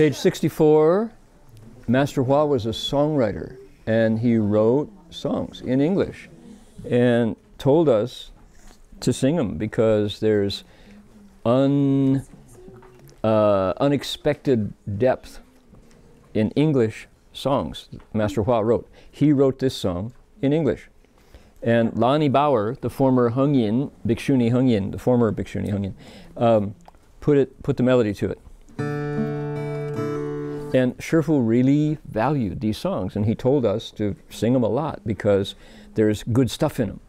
Page 64, Master Hua was a songwriter and he wrote songs in English and told us to sing them because there's un, uh, unexpected depth in English songs Master Hua wrote. He wrote this song in English. And Lani Bauer, the former Heng Yin, Bhikshuni Heng Yin, the former Bhikshuni Heng Yin, um, put, it, put the melody to it. And Shifu really valued these songs, and he told us to sing them a lot because there's good stuff in them.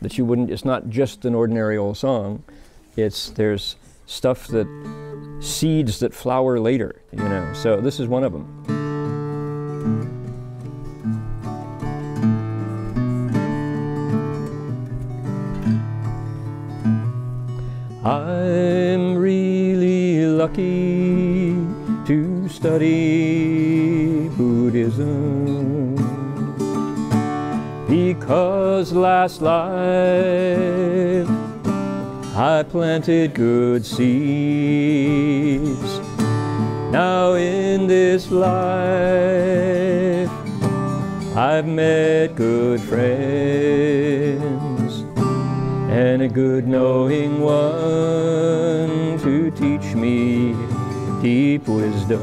That you wouldn't, it's not just an ordinary old song, it's, there's stuff that, seeds that flower later, you know. So this is one of them. I'm really lucky to study Buddhism because last life I planted good seeds. Now in this life I've met good friends and a good knowing one to teach me deep wisdom.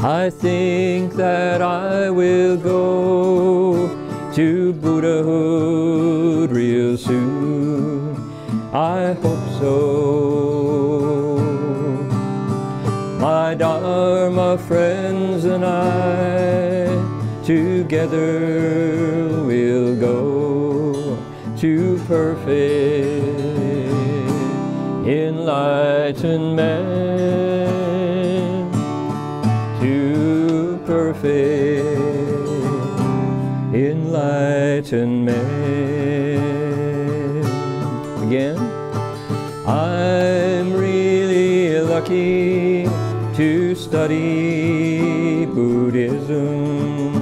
I think that I will go to Buddhahood real soon. I hope so. My Dharma friends and I together will go to perfect enlightenment, to perfect enlightenment. Again, I'm really lucky to study Buddhism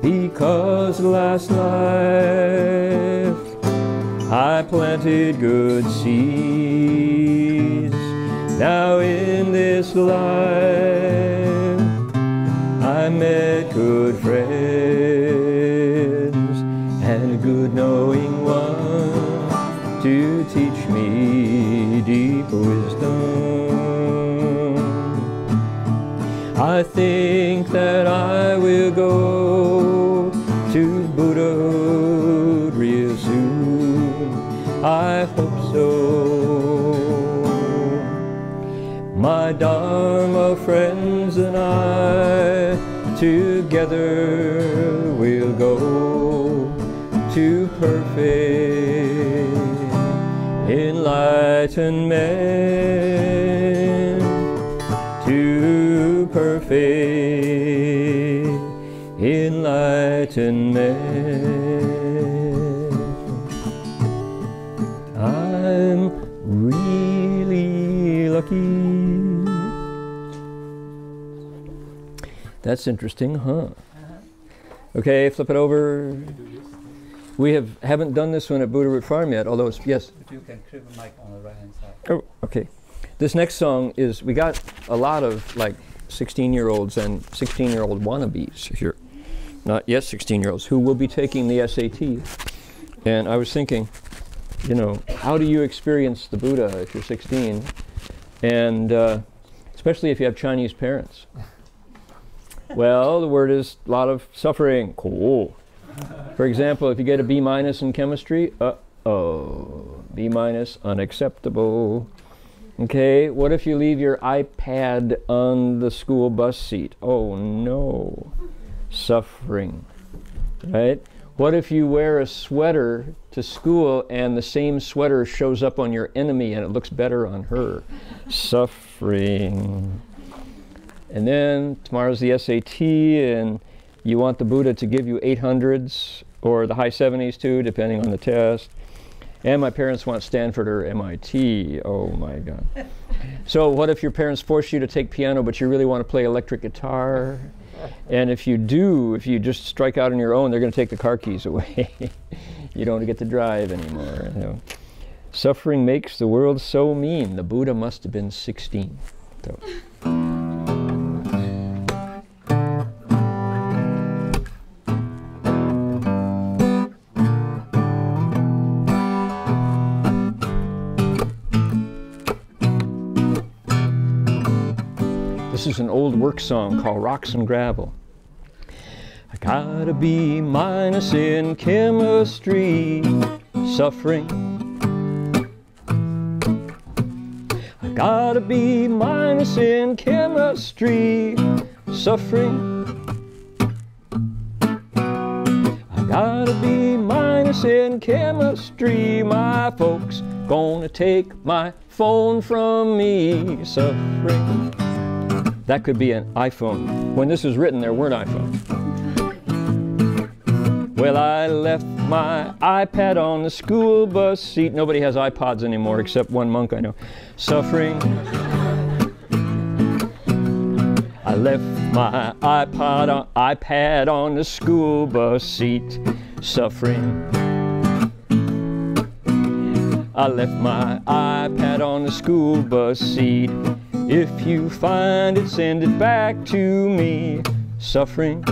because last I planted good seeds. Now in this life I met good friends and good knowing one to teach me deep wisdom. I think that I will go I hope so. My Dharma friends and I together we'll go to perfect enlightenment, to perfect enlightenment. That's interesting, huh? Okay, flip it over. We have haven't done this one at Buddha Root Farm yet, although it's yes. If you can mic on the right hand side. Oh, okay. This next song is we got a lot of like 16 year olds and 16 year old wannabes here. Not yet 16 year olds who will be taking the SAT. And I was thinking, you know, how do you experience the Buddha if you're 16? And uh, especially if you have Chinese parents. Well, the word is a lot of suffering. Cool. For example, if you get a B minus in chemistry, uh oh, B minus, unacceptable. Okay, what if you leave your iPad on the school bus seat? Oh no, suffering. Right? What if you wear a sweater to school and the same sweater shows up on your enemy and it looks better on her? Suffering. And then tomorrow's the SAT, and you want the Buddha to give you 800s or the high 70s too, depending on the test. And my parents want Stanford or MIT. Oh my God. so, what if your parents force you to take piano, but you really want to play electric guitar? And if you do, if you just strike out on your own, they're going to take the car keys away. you don't get to drive anymore. You know. Suffering makes the world so mean. The Buddha must have been 16. So. An old work song called Rocks and Gravel. I gotta be minus in chemistry, suffering. I gotta be minus in chemistry, suffering. I gotta be minus in chemistry, my folks gonna take my phone from me, suffering. That could be an iPhone. When this was written, there weren't iPhones. Well, I left my iPad on the school bus seat. Nobody has iPods anymore except one monk I know. Suffering. I left my iPod on, iPad on the school bus seat. Suffering. I left my iPad on the school bus seat. If you find it, send it back to me. Suffering.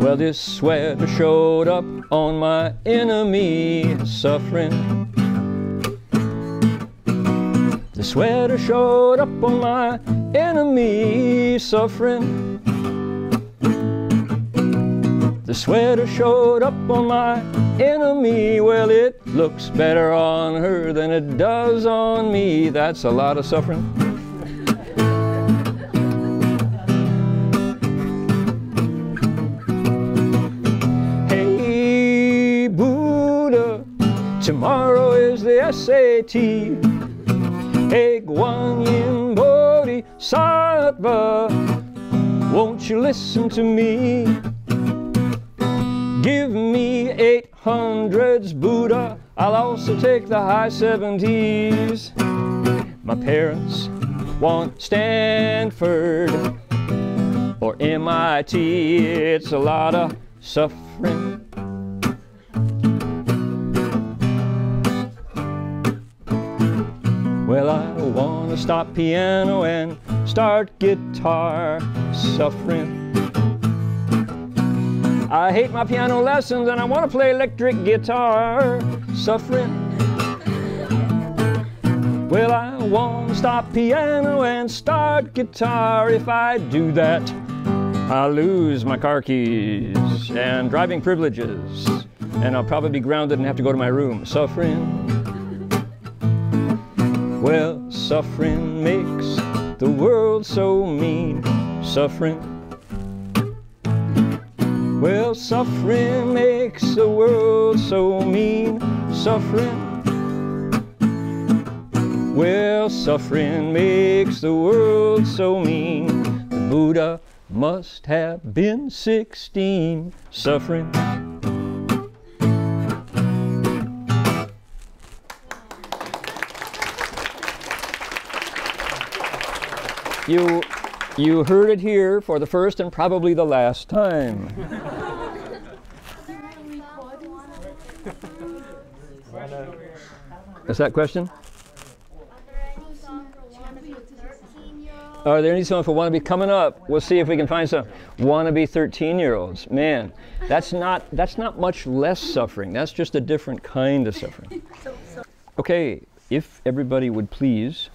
Well, this sweater showed up on my enemy. Suffering. The sweater showed up on my enemy. Suffering. The sweater showed up on my enemy. Well, it looks better on her than it does on me. That's a lot of suffering. Hey, Buddha, tomorrow is the SAT. Hey, Guanyin Bodhisattva, won't you listen to me? Give me 800s, Buddha. I'll also take the high 70s. My parents want Stanford or MIT. It's a lot of suffering. Well, I want to stop piano and start guitar suffering. I hate my piano lessons and I want to play electric guitar. Suffering. Well, I won't stop piano and start guitar. If I do that, I'll lose my car keys and driving privileges. And I'll probably be grounded and have to go to my room. Suffering. Well, suffering makes the world so mean. Suffering. Well, suffering makes the world so mean. Suffering. Well, suffering makes the world so mean. The Buddha must have been 16. Suffering. You, you heard it here for the first and probably the last time. Is that question? Are there any songs for wannabe coming up? We'll see if we can find some wannabe 13-year-olds. Man, that's not that's not much less suffering. That's just a different kind of suffering. Okay, if everybody would please.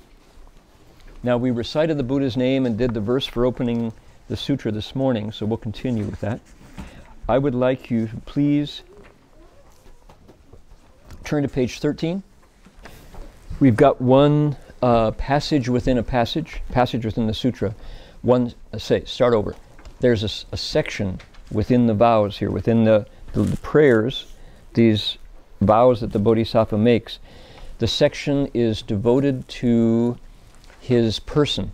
Now we recited the Buddha's name and did the verse for opening the sutra this morning, so we'll continue with that. I would like you to please turn to page 13. We've got one uh, passage within a passage, passage within the sutra. One, uh, say, start over. There's a section within the vows here, within the, the, the prayers, these vows that the Bodhisattva makes. The section is devoted to his person.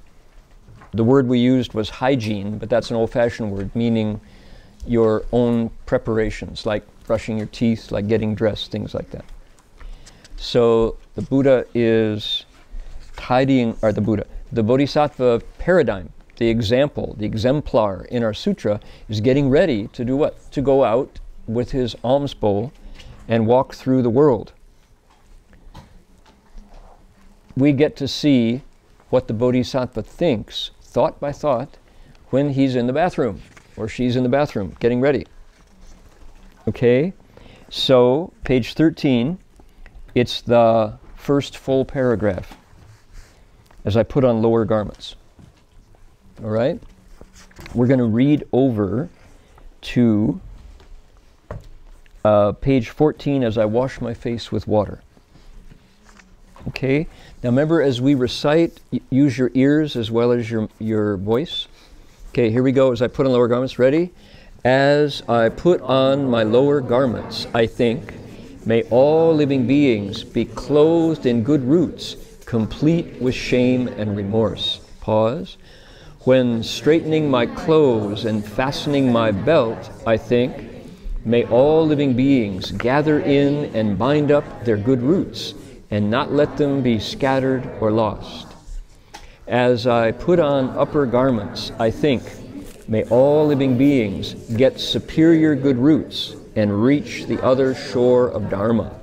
The word we used was hygiene, but that's an old fashioned word meaning your own preparations, like brushing your teeth, like getting dressed, things like that. So the Buddha is tidying, or the Buddha, the Bodhisattva paradigm the example, the exemplar in our sutra, is getting ready to do what? To go out with his alms bowl and walk through the world. We get to see what the bodhisattva thinks, thought by thought, when he's in the bathroom or she's in the bathroom getting ready. Okay? So, page 13, it's the first full paragraph as I put on lower garments. All right? We're going to read over to uh, page 14 as I wash my face with water. Okay? Now remember, as we recite, use your ears as well as your, your voice. Okay, here we go as I put on lower garments. Ready? As I put on my lower garments, I think, may all living beings be clothed in good roots, complete with shame and remorse. Pause. When straightening my clothes and fastening my belt, I think, may all living beings gather in and bind up their good roots and not let them be scattered or lost. As I put on upper garments, I think, may all living beings get superior good roots and reach the other shore of Dharma.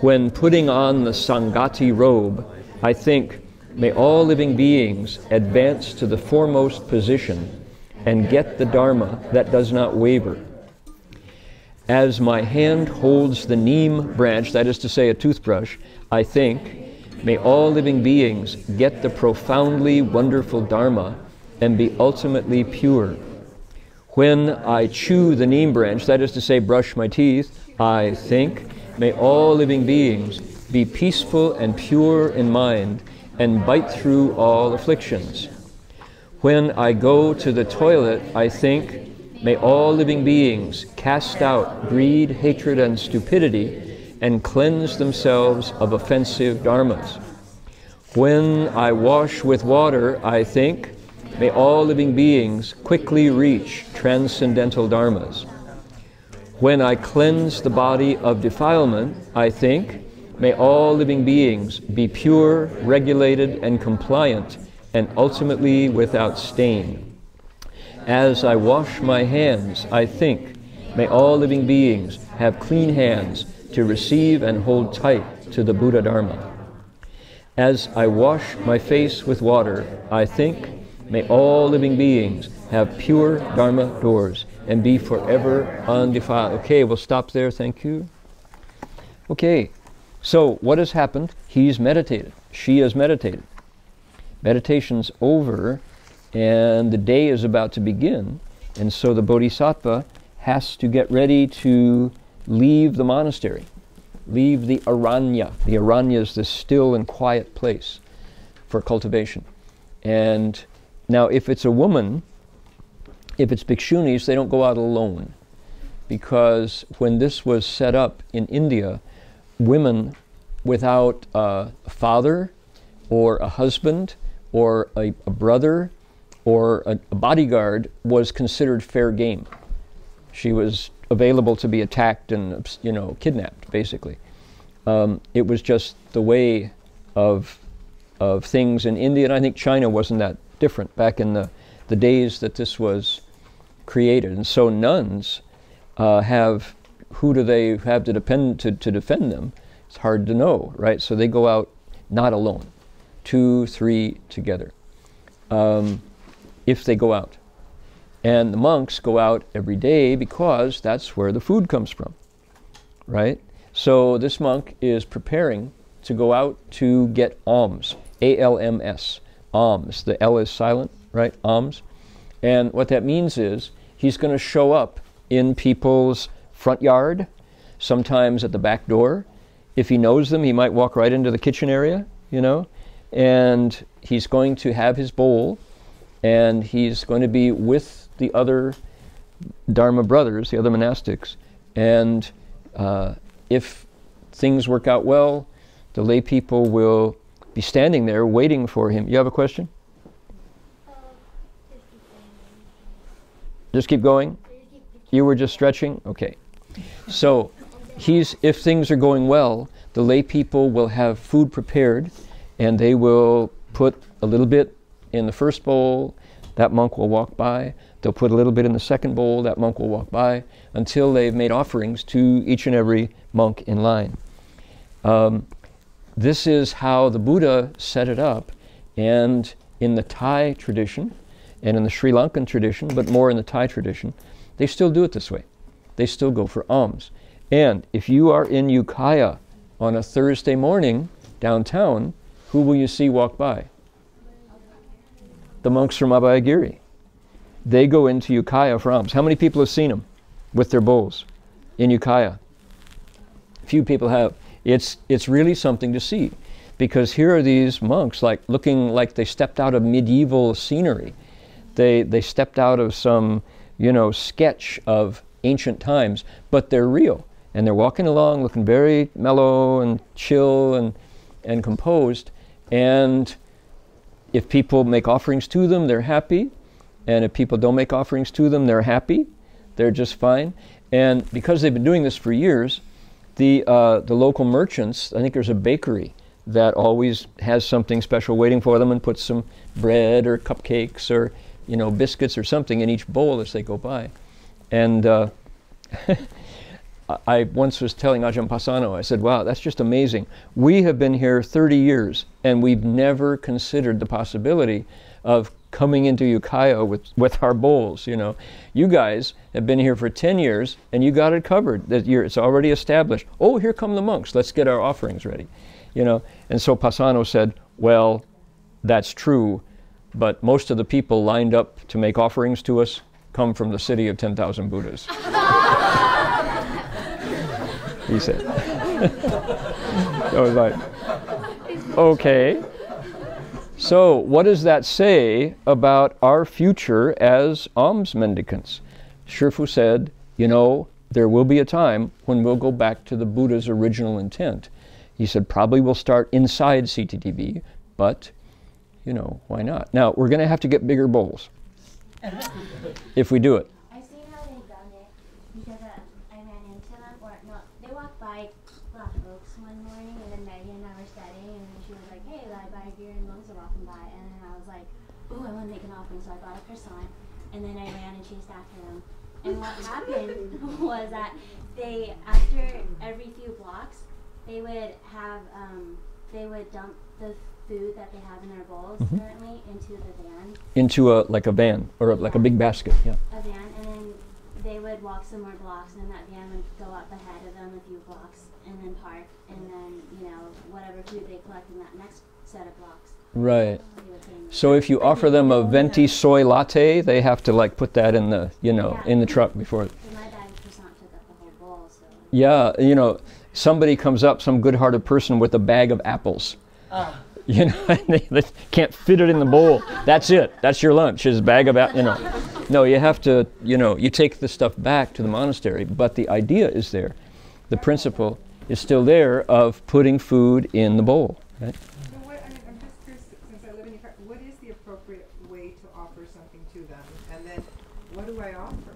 When putting on the Sanghati robe, I think, may all living beings advance to the foremost position and get the Dharma that does not waver. As my hand holds the neem branch, that is to say, a toothbrush, I think, may all living beings get the profoundly wonderful Dharma and be ultimately pure. When I chew the neem branch, that is to say, brush my teeth, I think, may all living beings be peaceful and pure in mind and bite through all afflictions. When I go to the toilet, I think, May all living beings cast out greed, hatred, and stupidity and cleanse themselves of offensive dharmas. When I wash with water, I think, may all living beings quickly reach transcendental dharmas. When I cleanse the body of defilement, I think, may all living beings be pure, regulated, and compliant, and ultimately without stain. As I wash my hands, I think, may all living beings have clean hands to receive and hold tight to the Buddha Dharma. As I wash my face with water, I think, may all living beings have pure Dharma doors and be forever undefiled. Okay, we'll stop there. Thank you. Okay, so what has happened? He's meditated. She has meditated. Meditation's over and the day is about to begin. And so the bodhisattva has to get ready to leave the monastery, leave the aranya. The aranya is this still and quiet place for cultivation. And now, if it's a woman, if it's bhikshunis, they don't go out alone. Because when this was set up in India, women without a father or a husband or a, a brother or a, a bodyguard was considered fair game. She was available to be attacked and you know kidnapped, basically. Um, it was just the way of of things in India, and I think China wasn't that different back in the the days that this was created. And so nuns uh, have who do they have to depend to, to defend them? It's hard to know, right? So they go out not alone, two, three together. Um, if they go out. And the monks go out every day because that's where the food comes from, right? So this monk is preparing to go out to get alms, A L M S, alms. The L is silent, right? Alms. And what that means is he's going to show up in people's front yard, sometimes at the back door. If he knows them, he might walk right into the kitchen area, you know, and he's going to have his bowl and he's going to be with the other Dharma brothers, the other monastics, and uh, if things work out well, the lay people will be standing there waiting for him. You have a question? Just keep going. You were just stretching? Okay. So, he's if things are going well, the lay people will have food prepared and they will put a little bit in the first bowl, that monk will walk by. They'll put a little bit in the second bowl, that monk will walk by until they've made offerings to each and every monk in line. Um, this is how the Buddha set it up. And in the Thai tradition and in the Sri Lankan tradition, but more in the Thai tradition, they still do it this way. They still go for alms. And if you are in Ukiah on a Thursday morning downtown, who will you see walk by? The monks from Abhayagiri. They go into Ukiah for alms. How many people have seen them with their bowls in Ukiah? Few people have. It's, it's really something to see because here are these monks like looking like they stepped out of medieval scenery. They, they stepped out of some, you know, sketch of ancient times, but they're real. And they're walking along looking very mellow and chill and, and composed. And if people make offerings to them, they're happy. And if people don't make offerings to them, they're happy. They're just fine. And because they've been doing this for years, the, uh, the local merchants, I think there's a bakery that always has something special waiting for them and puts some bread or cupcakes or you know biscuits or something in each bowl as they go by. And uh, I once was telling Ajahn Pasanno, I said, wow, that's just amazing. We have been here 30 years and we've never considered the possibility of coming into Ukiah with, with our bowls, you know. You guys have been here for 10 years and you got it covered. That you're, it's already established. Oh, here come the monks. Let's get our offerings ready, you know. And so Pasanno said, well, that's true, but most of the people lined up to make offerings to us come from the city of 10,000 Buddhas. he said. I was like, okay. So, what does that say about our future as alms mendicants? Shifu said, you know, there will be a time when we'll go back to the Buddha's original intent. He said, probably we'll start inside CTTB, but, you know, why not? Now, we're going to have to get bigger bowls if we do it. I've seen how they've done it because uh, I ran into them, or no, they walked by Black Oaks one morning, and then Megan and I were studying, and then she was like, "Hey, Abhayagiri monks are walking by," and then I was like, "Ooh, I want to make an offering," so I bought a croissant, and then I ran and chased after them. And what happened was that they, after every few blocks, they would have, um, they would dump the food that they have in their bowls Mhm. currently into the van, Into a like a van or a, like a big basket. Yeah. a van, and then they would walk some more blocks, and then that van would go up ahead of them a few blocks, and then park, and then you know whatever food they collect in that next set of blocks. Right. they would put in the- So if you offer them a venti soy latte, they have to like put that in the you know in the truck before. my bag of croissant took up the whole bowl, so. Yeah, you know, somebody comes up, some good-hearted person with a bag of apples. Ah. You know, and they, they can't fit it in the bowl. That's it. That's your lunch. Is a bag of apples. You know, no, you have to. You know, you take the stuff back to the monastery, but the idea is there. The principle is still there of putting food in the bowl. Right? So what, I mean, I'm just curious, since I live in Ukiah, what is the appropriate way to offer something to them? And then, what do I offer?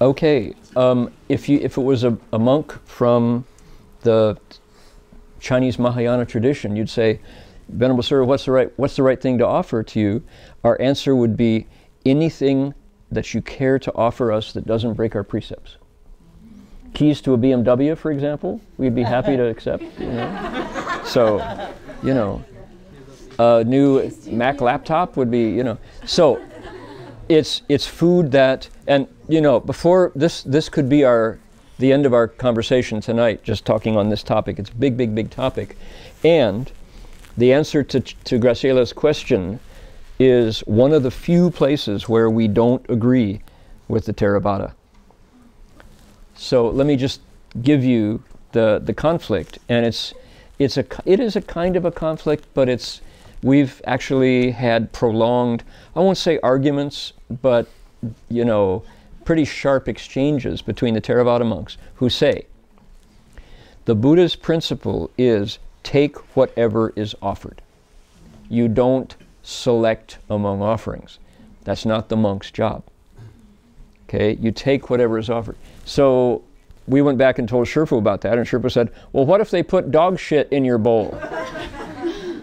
Okay, um, if you if it was a, a monk from the Chinese Mahayana tradition, you'd say, "Venerable Sir, what's the right what's the right thing to offer to you?" Our answer would be anything that you care to offer us that doesn't break our precepts. Keys to a BMW, for example, we'd be happy to accept. You know? So, you know, a new Mac laptop would be, you know. So, it's it's food that and you know before this this could be our the end of our conversation tonight just talking on this topic. It's a big big big topic. And the answer to to Graciela's question is one of the few places where we don't agree with the Theravada. So let me just give you the the conflict. And it's it's a it is a kind of a conflict but it's we've actually had prolonged i won't say arguments but you know pretty sharp exchanges between the theravada monks who say the buddha's principle is take whatever is offered you don't select among offerings that's not the monk's job okay you take whatever is offered so we went back and told Shifu about that, and Shifu said, Well, what if they put dog shit in your bowl?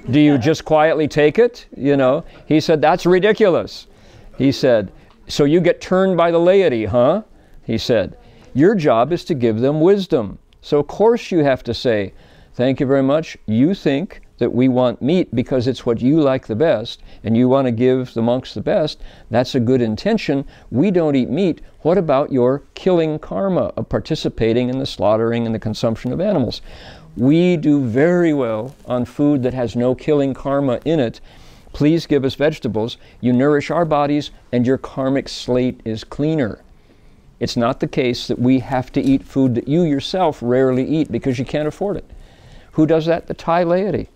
Do you just quietly take it? You know, he said, That's ridiculous. He said, So you get turned by the laity, huh? He said, Your job is to give them wisdom. So, of course, you have to say, Thank you very much. You think that we want meat because it's what you like the best and you want to give the monks the best. That's a good intention. We don't eat meat. What about your killing karma of participating in the slaughtering and the consumption of animals? We do very well on food that has no killing karma in it. Please give us vegetables. You nourish our bodies, and your karmic slate is cleaner. It's not the case that we have to eat food that you yourself rarely eat because you can't afford it. Who does that? The Thai laity.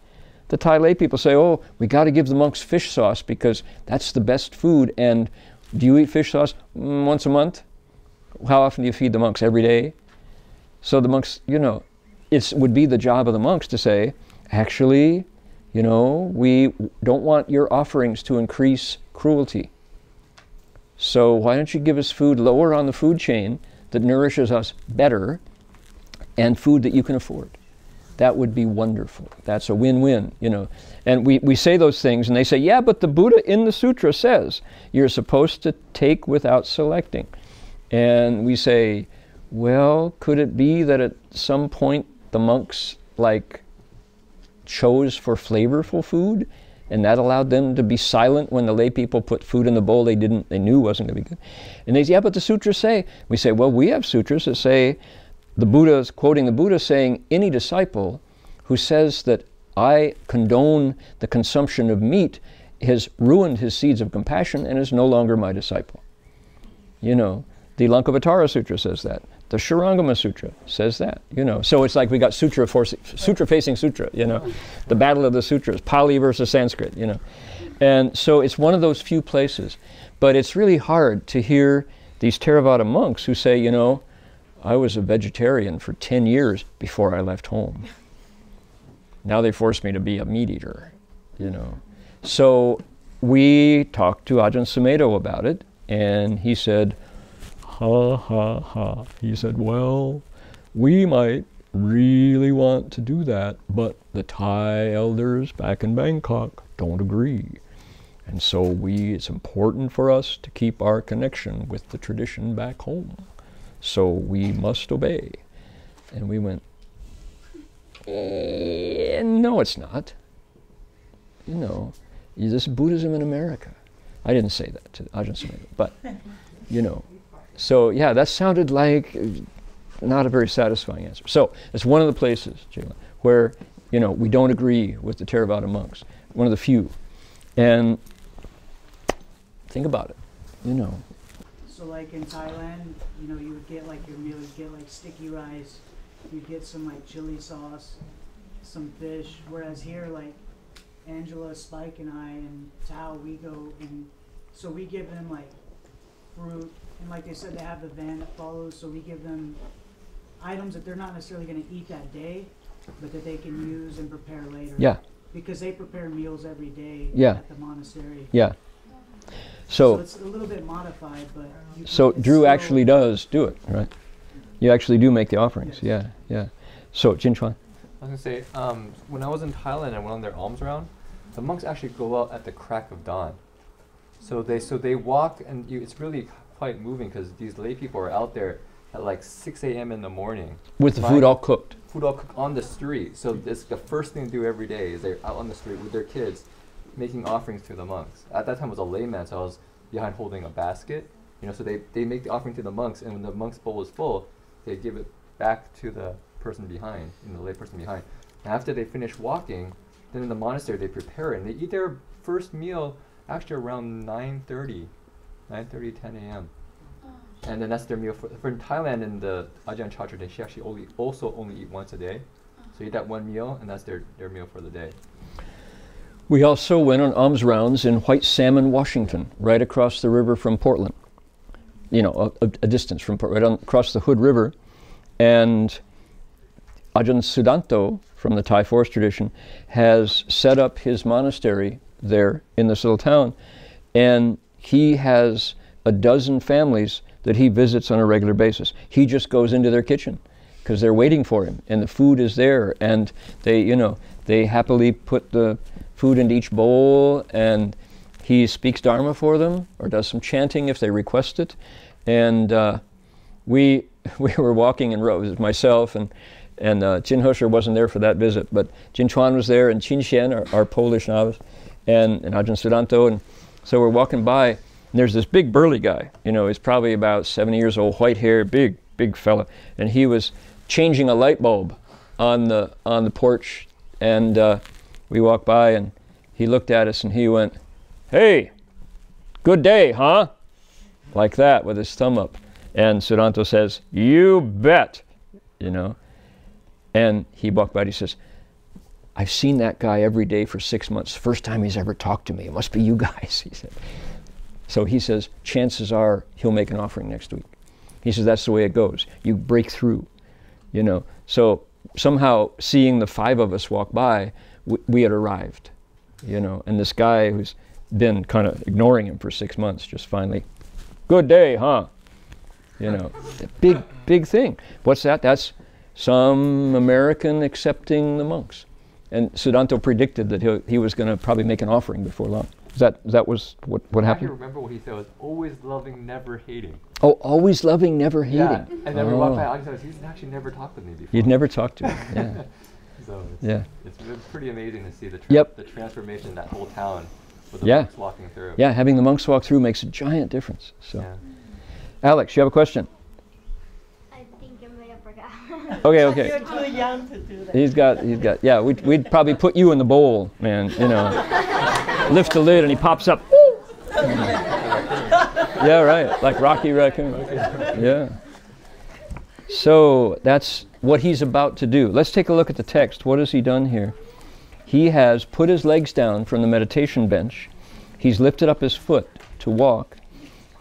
The Thai lay people say, oh, we got to give the monks fish sauce because that's the best food. And do you eat fish sauce mm, once a month? How often do you feed the monks? Every day? So the monks, you know, it would be the job of the monks to say, actually, you know, we don't want your offerings to increase cruelty. So why don't you give us food lower on the food chain that nourishes us better and food that you can afford? That would be wonderful. That's a win win, you know. And we, we say those things, and they say, yeah, but the Buddha in the sutra says you're supposed to take without selecting. And we say, well, could it be that at some point the monks like chose for flavorful food and that allowed them to be silent when the lay people put food in the bowl they didn't they knew wasn't going to be good. And they say yeah but the sutras say we say well we have sutras that say the buddha is quoting the buddha saying any disciple who says that i condone the consumption of meat has ruined his seeds of compassion and is no longer my disciple. You know the lankavatara sutra says that the Shurangama Sutra says that, you know. So it's like we got sutra, for, sutra facing sutra, you know. The battle of the sutras, Pali versus Sanskrit, you know. And so it's one of those few places. But it's really hard to hear these Theravada monks who say, you know, I was a vegetarian for 10 years before I left home. Now they force me to be a meat eater, you know. So we talked to Ajahn Sumedho about it, and he said, ha ha ha. He said, Well, we might really want to do that, but the Thai elders back in Bangkok don't agree. And so we it's important for us to keep our connection with the tradition back home. So we must obey. And we went, eh, no, it's not. You know, this Buddhism in America. I didn't say that to Ajahn Sumedho, but you know, so yeah, that sounded like not a very satisfying answer. So it's one of the places, Jalen, where you know we don't agree with the Theravada monks. One of the few, and think about it. You know. So like in Thailand, you know, you would get like your meal, you'd get like sticky rice, you'd get some like chili sauce, some fish. Whereas here, like Angela, Spike, and I, and Tao, we go and so we give them like fruit, and like they said, they have the van that follows, so we give them items that they're not necessarily gonna eat that day, but that they can use and prepare later. Yeah. Because they prepare meals every day Yeah. at the monastery. Yeah. So So it's a little bit modified, but. so Drew actually does do it, right? You actually do make the offerings. Yes. Yeah, yeah. So Jinchuan. I was gonna say, um, when I was in Thailand and went on their alms round, the monks actually go out at the crack of dawn. So they so they walk and you, it's really quite moving because these lay people are out there at like 6 a.m. in the morning. With the food all cooked. Food all cooked on the street. So this the first thing they do every day is they're out on the street with their kids, making offerings to the monks. At that time, I was a layman, so I was behind holding a basket. You know, so they, they make the offering to the monks, and when the monk's bowl is full, they give it back to the person behind, know, the lay person behind. And after they finish walking, then in the monastery they prepare it, and they eat their first meal actually around 9:30, 9:30, 10 a.m. And then that's their meal for, for in Thailand in the Ajahn Chah tradition. She actually only also only eat once a day, so eat that one meal, and that's their, their meal for the day. We also went on alms rounds in White Salmon, Washington, right across the river from Portland. You know, a, a, distance from Portland, right on, across the Hood River. And Ajahn Sudanto from the Thai forest tradition has set up his monastery there in this little town. And he has a dozen families that he visits on a regular basis. He just goes into their kitchen because they're waiting for him and the food is there and they, you know, They happily put the food into each bowl, and he speaks Dharma for them or does some chanting if they request it. And uh, we we were walking in rows, myself and and uh, Jin Husher wasn't there for that visit, but Jin Chuan was there and Qin Xian, our, our Polish novice, and, and Ajahn Sudanto. And so we're walking by, and there's this big burly guy. You know, he's probably about 70 years old, white hair, big, big fella. And he was changing a light bulb on the, on the porch. And uh, we walked by, and he looked at us and he went, Hey, good day, huh? Like that with his thumb up. And Sudanto says, You bet, you know. And he walked by and he says, I've seen that guy every day for six months. First time he's ever talked to me. It must be you guys, he said. So he says, chances are he'll make an offering next week. He says, that's the way it goes. You break through, you know. So somehow seeing the five of us walk by, we, we had arrived, you know. And this guy who's been kind of ignoring him for six months just finally, good day, huh? You know, big, big thing. What's that? That's some American accepting the monks. And Sudanto predicted that he, he was going to probably make an offering before long. Is that, that was what, what happened? I remember what he said It was always loving, never hating. Oh, always loving, never hating. Yeah. And then we walked by Oh. Says, he's actually never talked with me before. You'd never talked to him. Yeah. So it's, Yeah. it's pretty amazing to see the, tra- Yep. the transformation in that whole town with the Yeah. monks walking through. yeah, having the monks walk through makes a giant difference. So, Yeah. Alex, you have a question? I think I may have forgot. Okay, okay. You're too young to do that. He's got, he's got, yeah, we'd, we'd probably put you in the bowl, man, you know. Lift the lid and he pops up. yeah, right, like Rocky Raccoon. Yeah. So that's what he's about to do. Let's take a look at the text. What has he done here? He has put his legs down from the meditation bench. He's lifted up his foot to walk.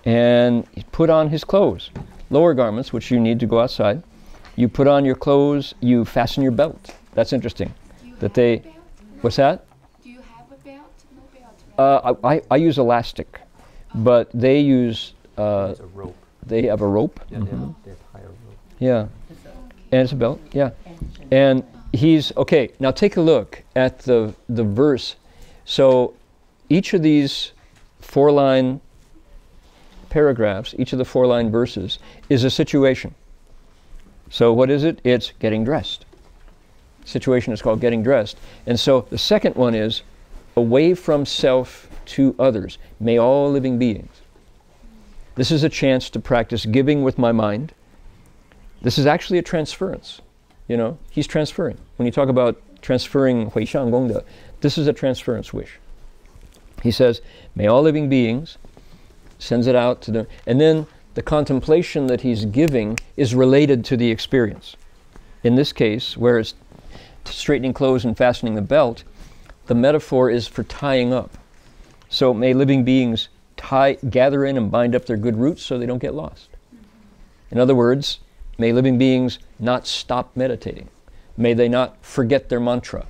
And he put on his clothes, lower garments, which you need to go outside. You put on your clothes, you fasten your belt. That's interesting. That they, what's that? Do you have a belt? No belt, right? Uh, I, I, I use elastic, but they use, uh, It's a rope. they have a rope. Yeah, they have, they have higher rope. Yeah. And it's a belt, yeah. And he's, okay, now take a look at the, the verse. So each of these four line paragraphs, each of the four line verses, is a situation. So what is it? It's getting dressed. Situation is called getting dressed. And so the second one is away from self to others. May all living beings. This is a chance to practice giving with my mind. This is actually a transference. You know, he's transferring. When you talk about transferring Hui Shang Gong De, this is a transference wish. He says, May all living beings, sends it out to them, and then the contemplation that he's giving is related to the experience. In this case, whereas straightening clothes and fastening the belt, the metaphor is for tying up. So may living beings tie, gather in and bind up their good roots so they don't get lost. In other words, may living beings not stop meditating. May they not forget their mantra.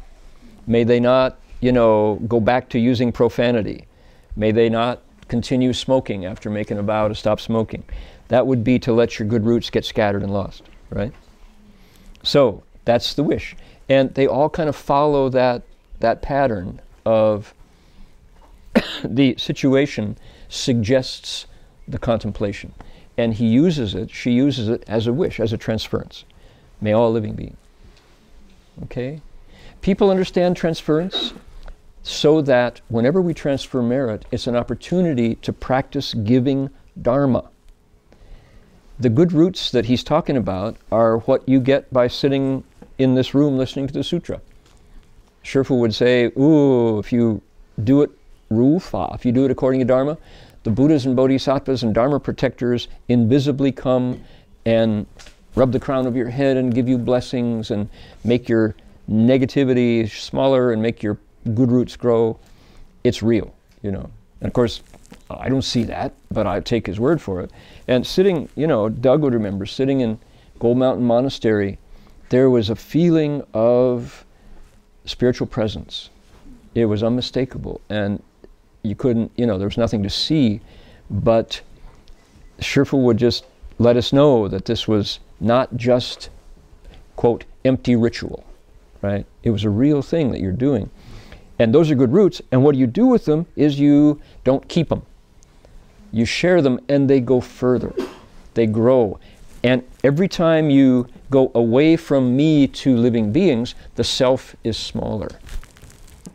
May they not, you know, go back to using profanity. May they not continue smoking after making a vow to stop smoking. That would be to let your good roots get scattered and lost, right? So that's the wish. And they all kind of follow that, that pattern of the situation suggests the contemplation. And he uses it, she uses it as a wish, as a transference. May all living be. Okay? People understand transference so that whenever we transfer merit, it's an opportunity to practice giving dharma. The good roots that he's talking about are what you get by sitting in this room listening to the sutra. Shifu would say, Ooh, if you do it rufa, if you do it according to Dharma, the Buddhas and Bodhisattvas and Dharma protectors invisibly come and rub the crown of your head and give you blessings and make your negativity smaller and make your good roots grow. It's real, you know. And of course, I don't see that, but I take his word for it. And sitting, you know, Doug would remember sitting in Gold Mountain Monastery, there was a feeling of spiritual presence. It was unmistakable. And you couldn't, you know, there was nothing to see, but Shifu would just let us know that this was not just, quote, empty ritual, right? It was a real thing that you're doing. And those are good roots. And what you do with them is you don't keep them. You share them and they go further. They grow. And every time you go away from me to living beings, the self is smaller.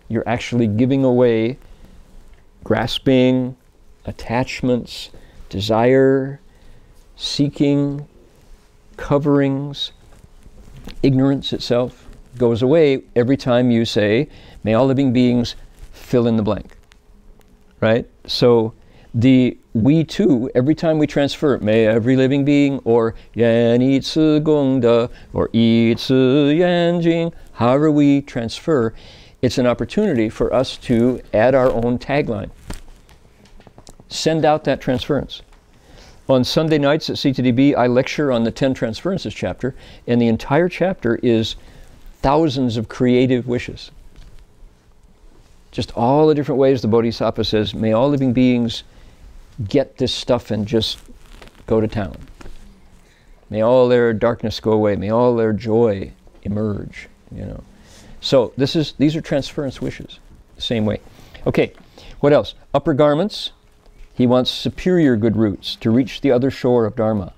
You're actually giving away grasping, attachments, desire, seeking, coverings, ignorance itself goes away every time you say, May all living beings fill in the blank. Right? So the we too, every time we transfer, may every living being, or yan ci gong de, or yi ci yan jing, however we transfer, it's an opportunity for us to add our own tagline. Send out that transference. On Sunday nights at CTTB, I lecture on the 10 transferences chapter, and the entire chapter is thousands of creative wishes. Just all the different ways the Bodhisattva says, may all living beings get this stuff and just go to town. May all their darkness go away. May all their joy emerge, you know. So this is these are transference wishes, same way. Okay, what else? Upper garments. He wants superior good roots to reach the other shore of Dharma.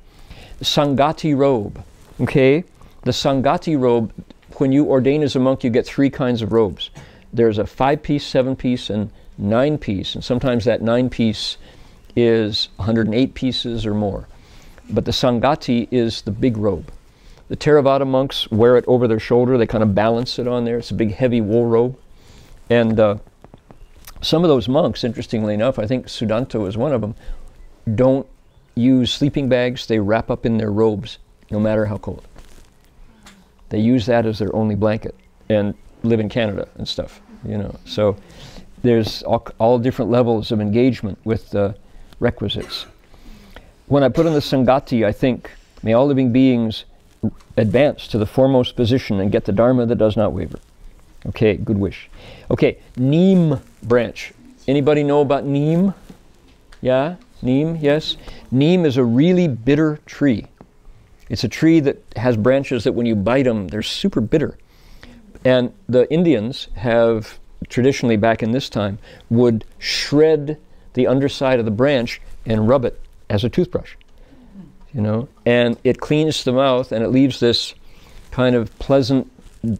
Sanghati robe. Okay? The Sanghati robe, when you ordain as a monk, you get three kinds of robes. There's a five piece, seven piece, and nine piece. And sometimes that nine piece is 108 pieces or more. But the Sanghati is the big robe. The Theravada monks wear it over their shoulder. They kind of balance it on there. It's a big, heavy wool robe. And uh, some of those monks, interestingly enough, I think Sudanto is one of them, don't use sleeping bags. They wrap up in their robes, no matter how cold. They use that as their only blanket and live in Canada and stuff, you know. So there's all, all different levels of engagement with the requisites. When I put on the Sanghati, I think, may all living beings advance to the foremost position and get the Dharma that does not waver. Okay, good wish. Okay, neem branch. Anybody know about neem? Yeah? Neem, yes? Neem is a really bitter tree. It's a tree that has branches that when you bite them, they're super bitter. And the Indians have traditionally back in this time would shred the underside of the branch and rub it as a toothbrush. You know, and it cleans the mouth and it leaves this kind of pleasant,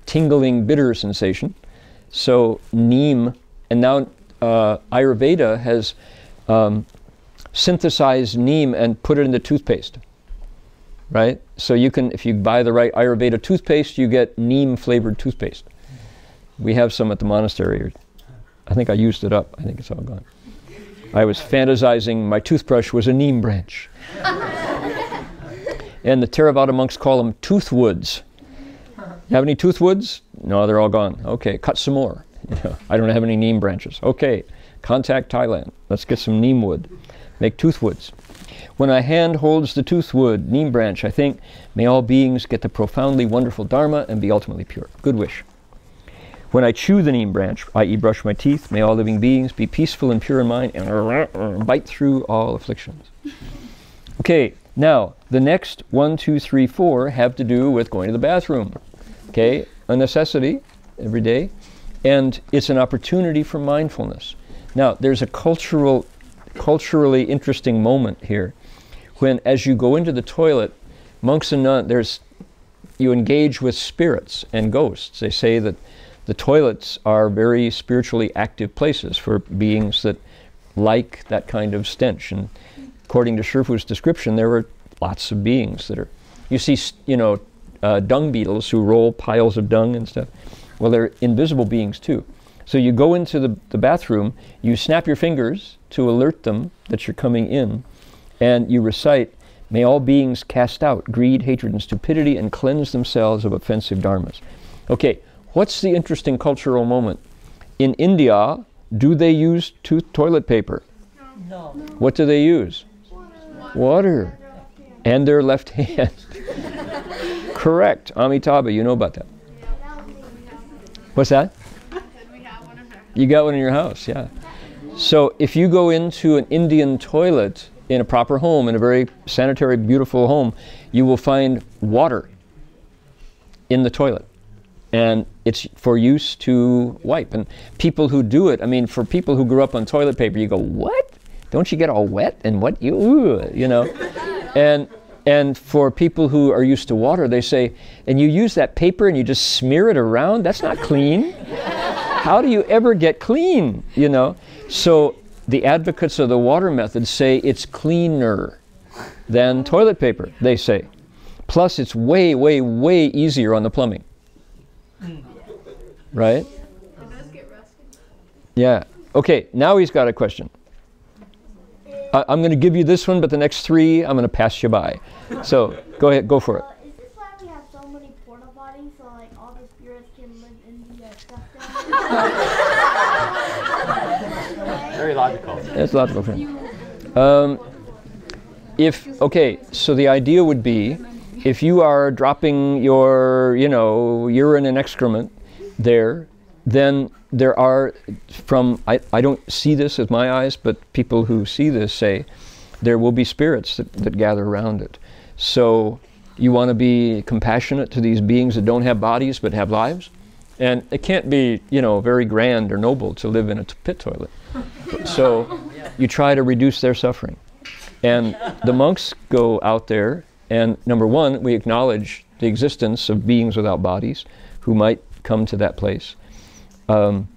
tingling, bitter sensation. So neem, and now uh, Ayurveda has um, synthesized neem and put it in the toothpaste. Right? So you can, if you buy the right Ayurveda toothpaste, you get neem flavored toothpaste. We have some at the monastery. I think I used it up. I think it's all gone. I was fantasizing my toothbrush was a neem branch. and the Theravada monks call them toothwoods. You have any toothwoods? No, they're all gone. Okay, cut some more. I don't have any neem branches. Okay, contact Thailand. Let's get some neem wood. Make toothwoods. When a hand holds the toothwood, neem branch, I think, may all beings get the profoundly wonderful Dharma and be ultimately pure. Good wish. When I chew the neem branch, i.e., brush my teeth, may all living beings be peaceful and pure in mind and bite through all afflictions. Okay, now the next one, two, three, four have to do with going to the bathroom. Okay, a necessity every day, and it's an opportunity for mindfulness. Now, there's a cultural, culturally interesting moment here when, as you go into the toilet, monks and nuns, there's you engage with spirits and ghosts. They say that the toilets are very spiritually active places for beings that like that kind of stench. And according to Shifu's description, there were lots of beings that are. You see, you know, uh, dung beetles who roll piles of dung and stuff. Well, they're invisible beings too. So you go into the, the bathroom, you snap your fingers to alert them that you're coming in, and you recite, May all beings cast out greed, hatred, and stupidity and cleanse themselves of offensive dharmas. Okay, What's the interesting cultural moment? In India, do they use tooth toilet paper? No. What do they use? Water. And their left hand. Correct. Amitabha, you know about that. What's that? You got one in your house, yeah. So if you go into an Indian toilet in a proper home, in a very sanitary, beautiful home, you will find water in the toilet and it's for use to wipe. And people who do it, I mean, for people who grew up on toilet paper, you go, what? Don't you get all wet and what you, ooh, you know? and and for people who are used to water, they say, and you use that paper and you just smear it around. That's not clean. How do you ever get clean? You know. So the advocates of the water method say it's cleaner than toilet paper. They say. Plus, it's way, way, way easier on the plumbing. Right? It does get rusty. Yeah. Okay, now he's got a question. I, I'm going to give you this one, but the next three I'm going to pass you by. So go ahead, go for it. Uh, Very logical. That's logical. Um, if okay, so the idea would be, if you are dropping your, you know, urine and excrement there, then there are from I, I don't see this with my eyes, but people who see this say there will be spirits that, that gather around it. So you want to be compassionate to these beings that don't have bodies but have lives. And it can't be, you know, very grand or noble to live in a pit toilet. So you try to reduce their suffering. And the monks go out there, and number one, we acknowledge the existence of beings without bodies who might come to that place. Um,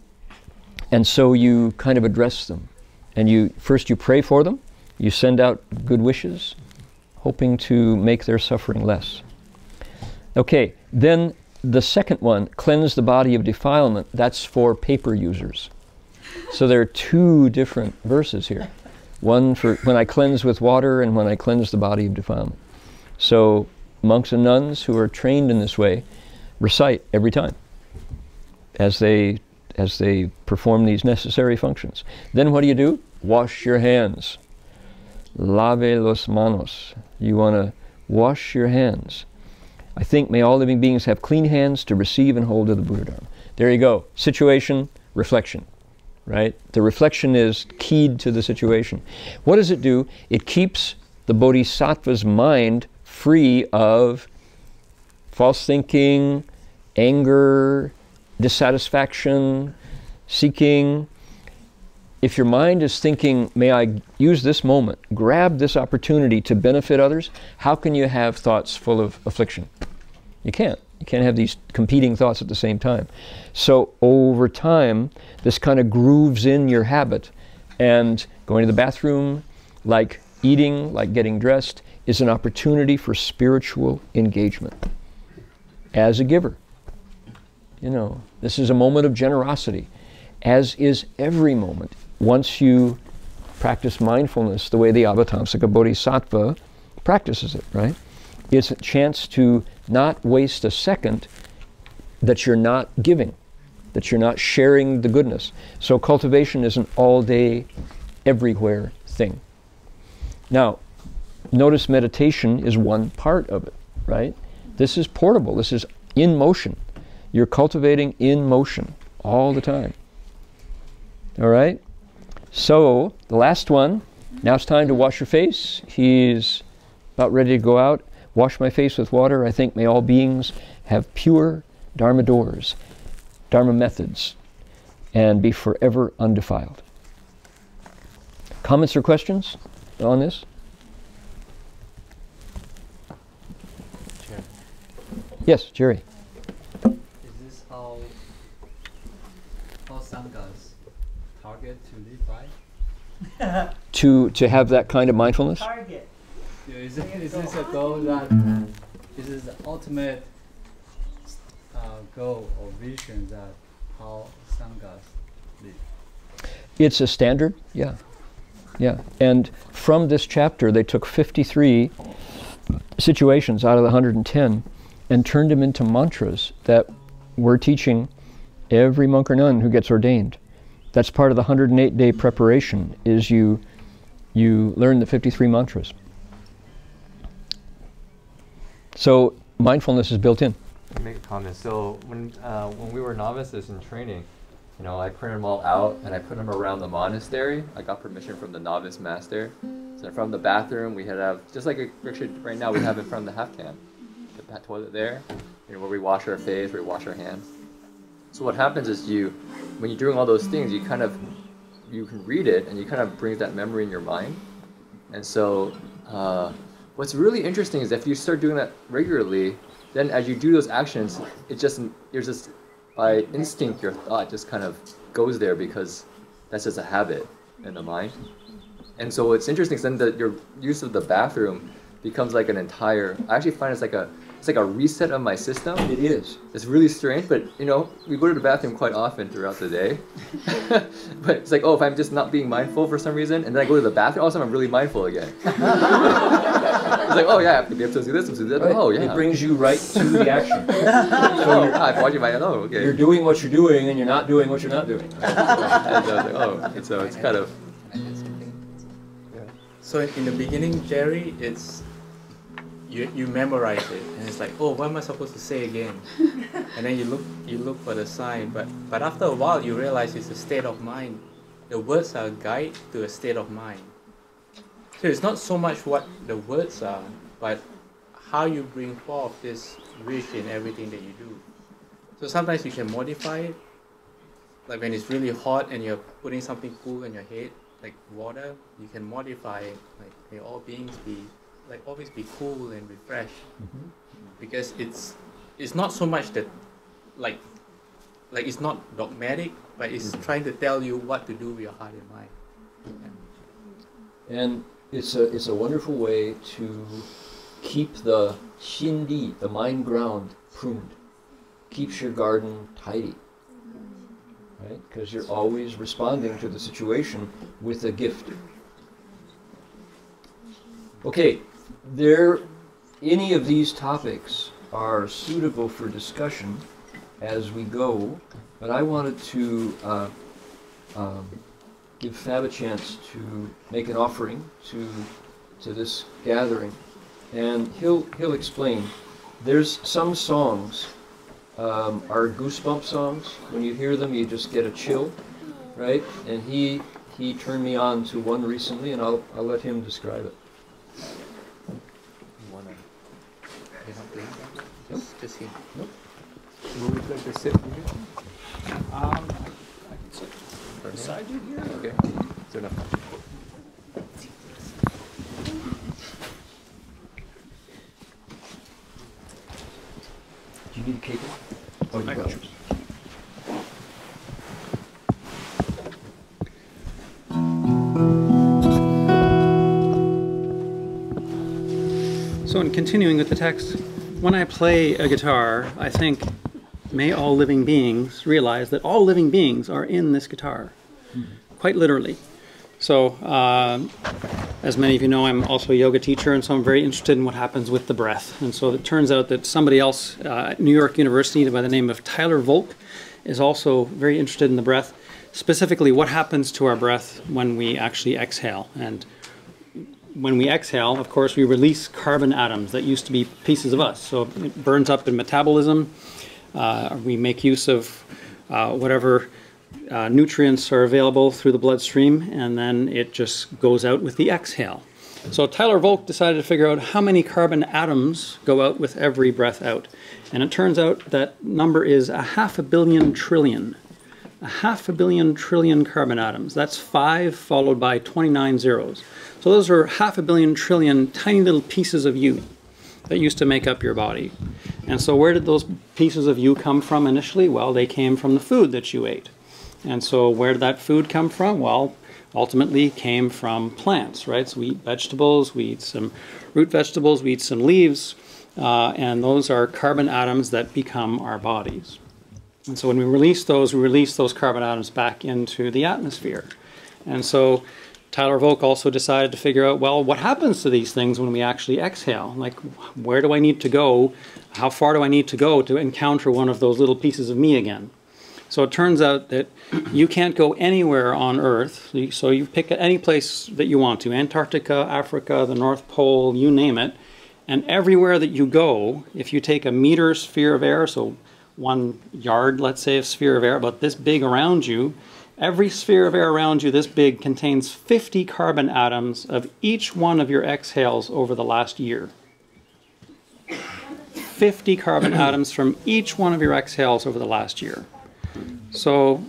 and so you kind of address them. And you first you pray for them, you send out good wishes, hoping to make their suffering less. Okay, then the second one, cleanse the body of defilement, that's for paper users. So there are two different verses here. One for when I cleanse with water and when I cleanse the body of defilement. So monks and nuns who are trained in this way recite every time as they as they perform these necessary functions. Then what do you do? Wash your hands. Lave los manos. You want to wash your hands. I think may all living beings have clean hands to receive and hold of the Buddha Dharma. There you go. Situation, reflection. Right? The reflection is keyed to the situation. What does it do? It keeps the bodhisattva's mind free of false thinking, anger, dissatisfaction, seeking. If your mind is thinking, may I use this moment, grab this opportunity to benefit others, how can you have thoughts full of affliction? You can't. You can't have these competing thoughts at the same time. So over time, this kind of grooves in your habit. And going to the bathroom, like eating, like getting dressed, is an opportunity for spiritual engagement as a giver. You know, this is a moment of generosity, as is every moment. Once you practice mindfulness the way the Avatamsaka Bodhisattva practices it, right? It's a chance to not waste a second that you're not giving, that you're not sharing the goodness. So cultivation is an all day, everywhere thing. Now, notice meditation is one part of it, right? This is portable, this is in motion. You're cultivating in motion all the time. All right? So, the last one. Now it's time to wash your face. He's about ready to go out. Wash my face with water. I think may all beings have pure Dharma doors, Dharma methods, and be forever undefiled. Comments or questions on this? Yes, Jerry. Is this how how sanghas target to live by? To, to have that kind of mindfulness? Target. Yeah, Is, it, is this a goal that is this the ultimate uh, goal or vision that how sanghas live? It's a standard, yeah. Yeah. And from this chapter, they took 53 situations out of the 110 and turned them into mantras that we're teaching every monk or nun who gets ordained. That's part of the 108 day preparation is you you learn the 53 mantras. So mindfulness is built in. Make a comment. So when uh, when we were novices in training, you know, I printed them all out and I put them around the monastery. I got permission from the novice master. So from the bathroom, we had have just like a right now we have front of the half can, the toilet there. you know, where we wash our face, where we wash our hands. So what happens is you, when you're doing all those things, you kind of, you can read it and you kind of brings that memory in your mind. And so, uh, what's really interesting is if you start doing that regularly, then as you do those actions, it just, you're just, by instinct, your thought just kind of goes there because that's just a habit in the mind. And so what's interesting is then that your use of the bathroom becomes like an entire, I actually find it's like a, it's like a reset of my system. It is. It's really strange, but you know, we go to the bathroom quite often throughout the day. but it's like, oh, if I'm just not being mindful for some reason, and then I go to the bathroom, all of a sudden I'm really mindful again. it's like, oh yeah, I have to be able to do this, to do that. Right? Oh yeah. It brings you right to the action. oh, you're not watching my oh, okay. You're doing what you're doing and you're not doing what you're not doing. and so I was like, oh, and so uh, it's kind of So in the beginning, Jerry, it's you you memorize it, and it's like, oh, what am I supposed to say again? and then you look you look for the sign, but but after a while, you realize it's a state of mind. The words are a guide to a state of mind. So it's not so much what the words are, but how you bring forth this wish in everything that you do. So sometimes you can modify it, like when it's really hot and you're putting something cool in your head, like water, you can modify it. Like may all beings be, like always be cool and refreshed, mm-hmm. because it's it's not so much that, like, like it's not dogmatic, but it's mm-hmm. trying to tell you what to do with your heart and mind. And it's a it's a wonderful way to keep the shindi, the mind ground, pruned. Keeps your garden tidy. Right? Because you're always responding to the situation with a gift. Okay, there any of these topics are suitable for discussion as we go, but I wanted to uh, um, give Fab a chance to make an offering to to this gathering, and he'll he'll explain. There's some songs um, are goosebump songs. When you hear them, you just get a chill, right? And he he turned me on to one recently, and I'll I'll let him describe it. You wanna, you not doing that? Nope. Just, just him. Would you like to sit here? Um, I can sit Or beside you here. Okay. Is there enough? Do you need a cable? Oh, you I got got it. So, in continuing with the text, when I play a guitar, I think, may all living beings realize that all living beings are in this guitar, quite literally. So, uh, as many of you know, I'm also a yoga teacher, and so I'm very interested in what happens with the breath. And so it turns out that somebody else uh, at New York University by the name of Tyler Volk is also very interested in the breath, specifically what happens to our breath when we actually exhale. And when we exhale, of course, we release carbon atoms that used to be pieces of us. So it burns up in metabolism. Uh, we make use of uh, whatever uh, nutrients are available through the bloodstream, and then it just goes out with the exhale. So Tyler Volk decided to figure out how many carbon atoms go out with every breath out. And it turns out that number is a half a billion trillion. A half a billion trillion carbon atoms. That's five followed by 29 zeros. So those are half a billion trillion tiny little pieces of you that used to make up your body. And so where did those pieces of you come from initially? Well, they came from the food that you ate. And so where did that food come from? Well, ultimately came from plants, right? So we eat vegetables, we eat some root vegetables, we eat some leaves, uh, and those are carbon atoms that become our bodies. And so when we release those, we release those carbon atoms back into the atmosphere. And so Tyler Volk also decided to figure out, well, what happens to these things when we actually exhale? Like, where do I need to go? How far do I need to go to encounter one of those little pieces of me again? So it turns out that you can't go anywhere on Earth. So you pick any place that you want to Antarctica, Africa, the North Pole, you name it. And everywhere that you go, if you take a meter sphere of air, so one yard, let's say, of sphere of air, about this big around you, every sphere of air around you this big contains 50 carbon atoms of each one of your exhales over the last year. 50 carbon atoms from each one of your exhales over the last year. So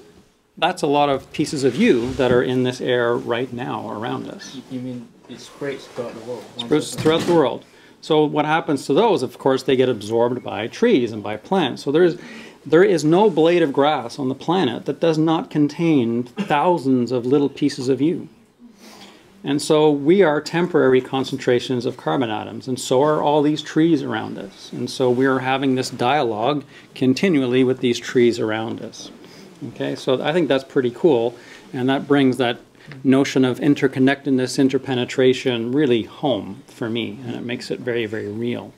that's a lot of pieces of you that are in this air right now around us. You- You mean it spreads throughout the world? Spreads throughout the world. So what happens to those? Of course, they get absorbed by trees and by plants. So there's there is no blade of grass on the planet that does not contain thousands of little pieces of you. And so we are temporary concentrations of carbon atoms, and so are all these trees around us. And so we are having this dialogue continually with these trees around us. Okay, so I think that's pretty cool, and that brings that notion of interconnectedness, interpenetration really home for me, and it makes it very, very real.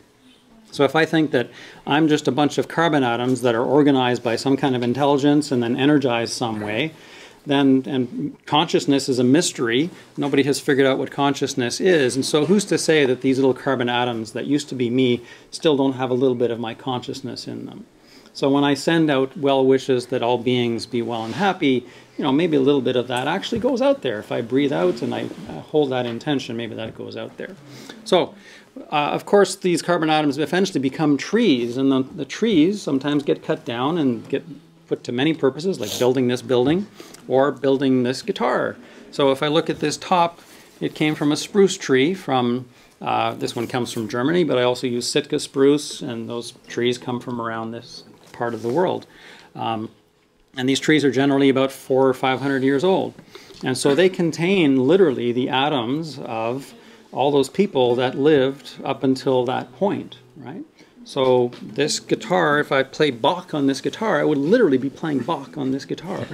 So if I think that I'm just a bunch of carbon atoms that are organized by some kind of intelligence and then energized some way, then and consciousness is a mystery. Nobody has figured out what consciousness is, and so who's to say that these little carbon atoms that used to be me still don't have a little bit of my consciousness in them? So when I send out well wishes that all beings be well and happy, you know, maybe a little bit of that actually goes out there. If I breathe out and I hold that intention, maybe that goes out there. So, uh, of course, these carbon atoms eventually become trees, and the, the trees sometimes get cut down and get put to many purposes, like building this building or building this guitar. So if I look at this top, it came from a spruce tree from uh, this one comes from Germany, but I also use Sitka spruce, and those trees come from around this part of the world. Um, and these trees are generally about four or five hundred years old. And so they contain literally the atoms of all those people that lived up until that point, right? So this guitar, if I play Bach on this guitar, I would literally be playing Bach on this guitar.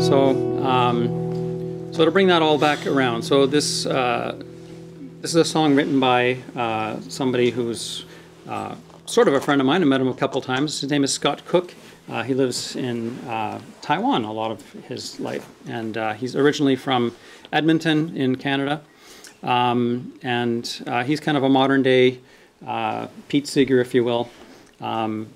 so, um, so to bring that all back around, so this uh, this is a song written by uh, somebody who's uh, sort of a friend of mine. I met him a couple times. His name is Scott Cook. Uh, he lives in uh, Taiwan a lot of his life, and uh, he's originally from Edmonton in Canada. Um, and uh, he's kind of a modern day uh, Pete Seeger, if you will, um,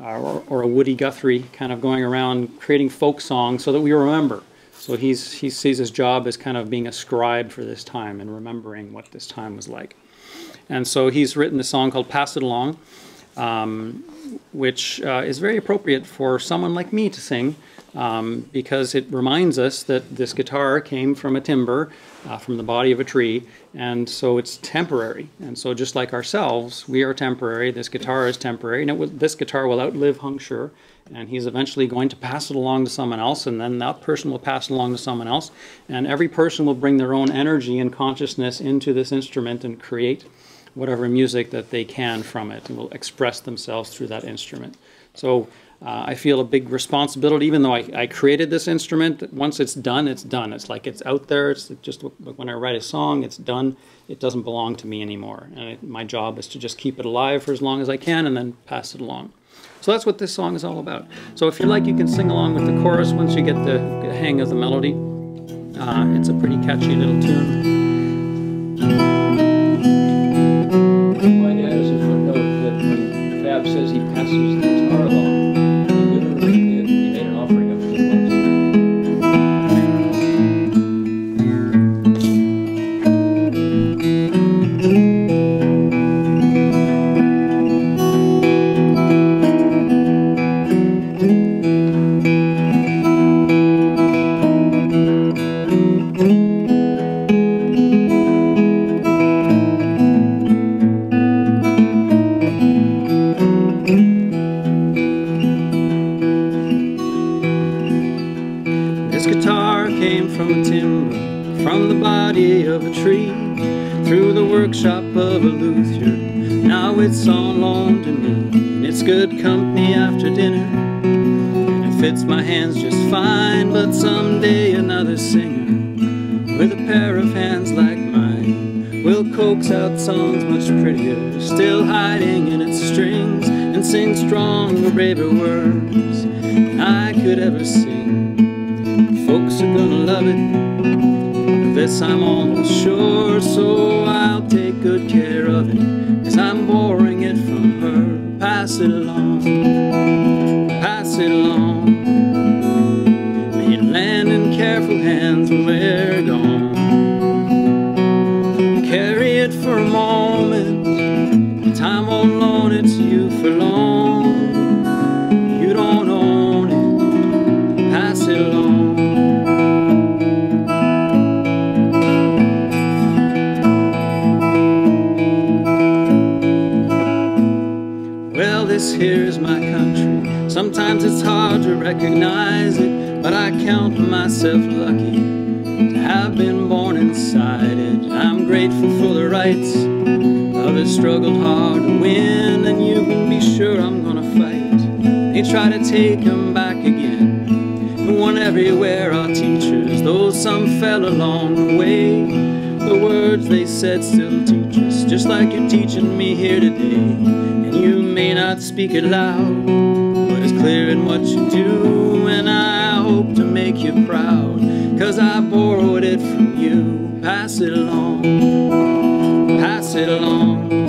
or, or a Woody Guthrie, kind of going around creating folk songs so that we remember. So he's, he sees his job as kind of being a scribe for this time and remembering what this time was like. And so he's written a song called Pass It Along, um, which uh, is very appropriate for someone like me to sing um, because it reminds us that this guitar came from a timber, uh, from the body of a tree, and so it's temporary. And so, just like ourselves, we are temporary. This guitar is temporary, and this guitar will outlive Heng Sure, and he's eventually going to pass it along to someone else, and then that person will pass it along to someone else, and every person will bring their own energy and consciousness into this instrument and create whatever music that they can from it and will express themselves through that instrument. So uh, I feel a big responsibility, even though I, I created this instrument. Once it's done, it's done. It's like it's out there. It's just when I write a song, it's done. It doesn't belong to me anymore. And it, my job is to just keep it alive for as long as I can and then pass it along. So that's what this song is all about. So if you like, you can sing along with the chorus once you get the hang of the melody. Uh, it's a pretty catchy little tune. Says he passes the guitar it's on loan to me, and it's good company after dinner. And it fits my hands just fine, but someday another singer with a pair of hands like mine will coax out songs much prettier, still hiding in its strings, and sing stronger, braver words than I could ever sing. Folks are gonna love it. This I'm almost sure, so I'll take good care of it. Cause I'm borrowing it from her. Pass it along. Pass it along. Made land in careful hands when we're gone. Carry it for a moment. Time won't loan it to you for long. Sometimes it's hard to recognize it, but I count myself lucky to have been born inside it. I'm grateful for the rights others struggled hard to win, and you can be sure I'm gonna fight. They try to take 'em back again. The one everywhere are teachers, though some fell along the way. The words they said still teach us, just like you're teaching me here today. And you may not speak it loud, what you do. And I hope to make you proud, cause I borrowed it from you. Pass it along, pass it along.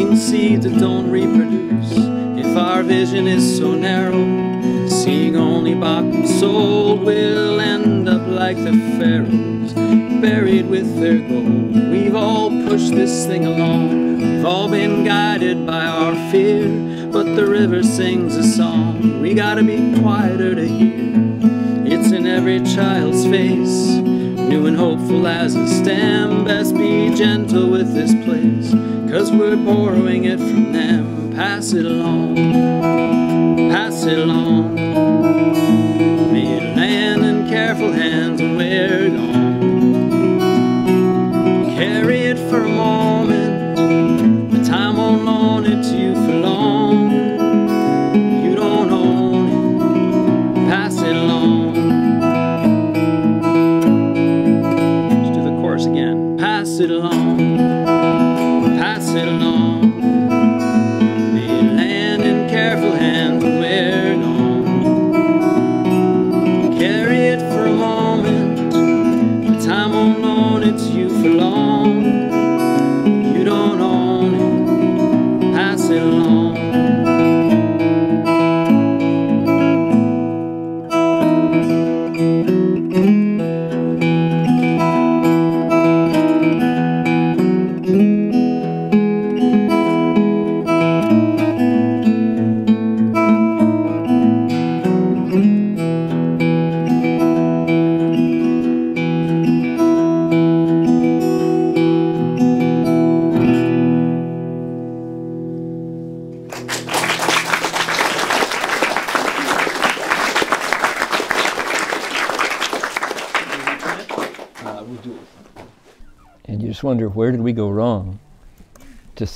Making seeds that don't reproduce. If our vision is so narrow, seeing only and sold, we'll end up like the pharaohs, buried with their gold. We've all pushed this thing along, we've all been guided by our fear, but the river sings a song. We gotta be quieter to hear. It's in every child's face, new and hopeful as a stem. Best be gentle with this place, cause we're borrowing it from them. Pass it along, pass it along.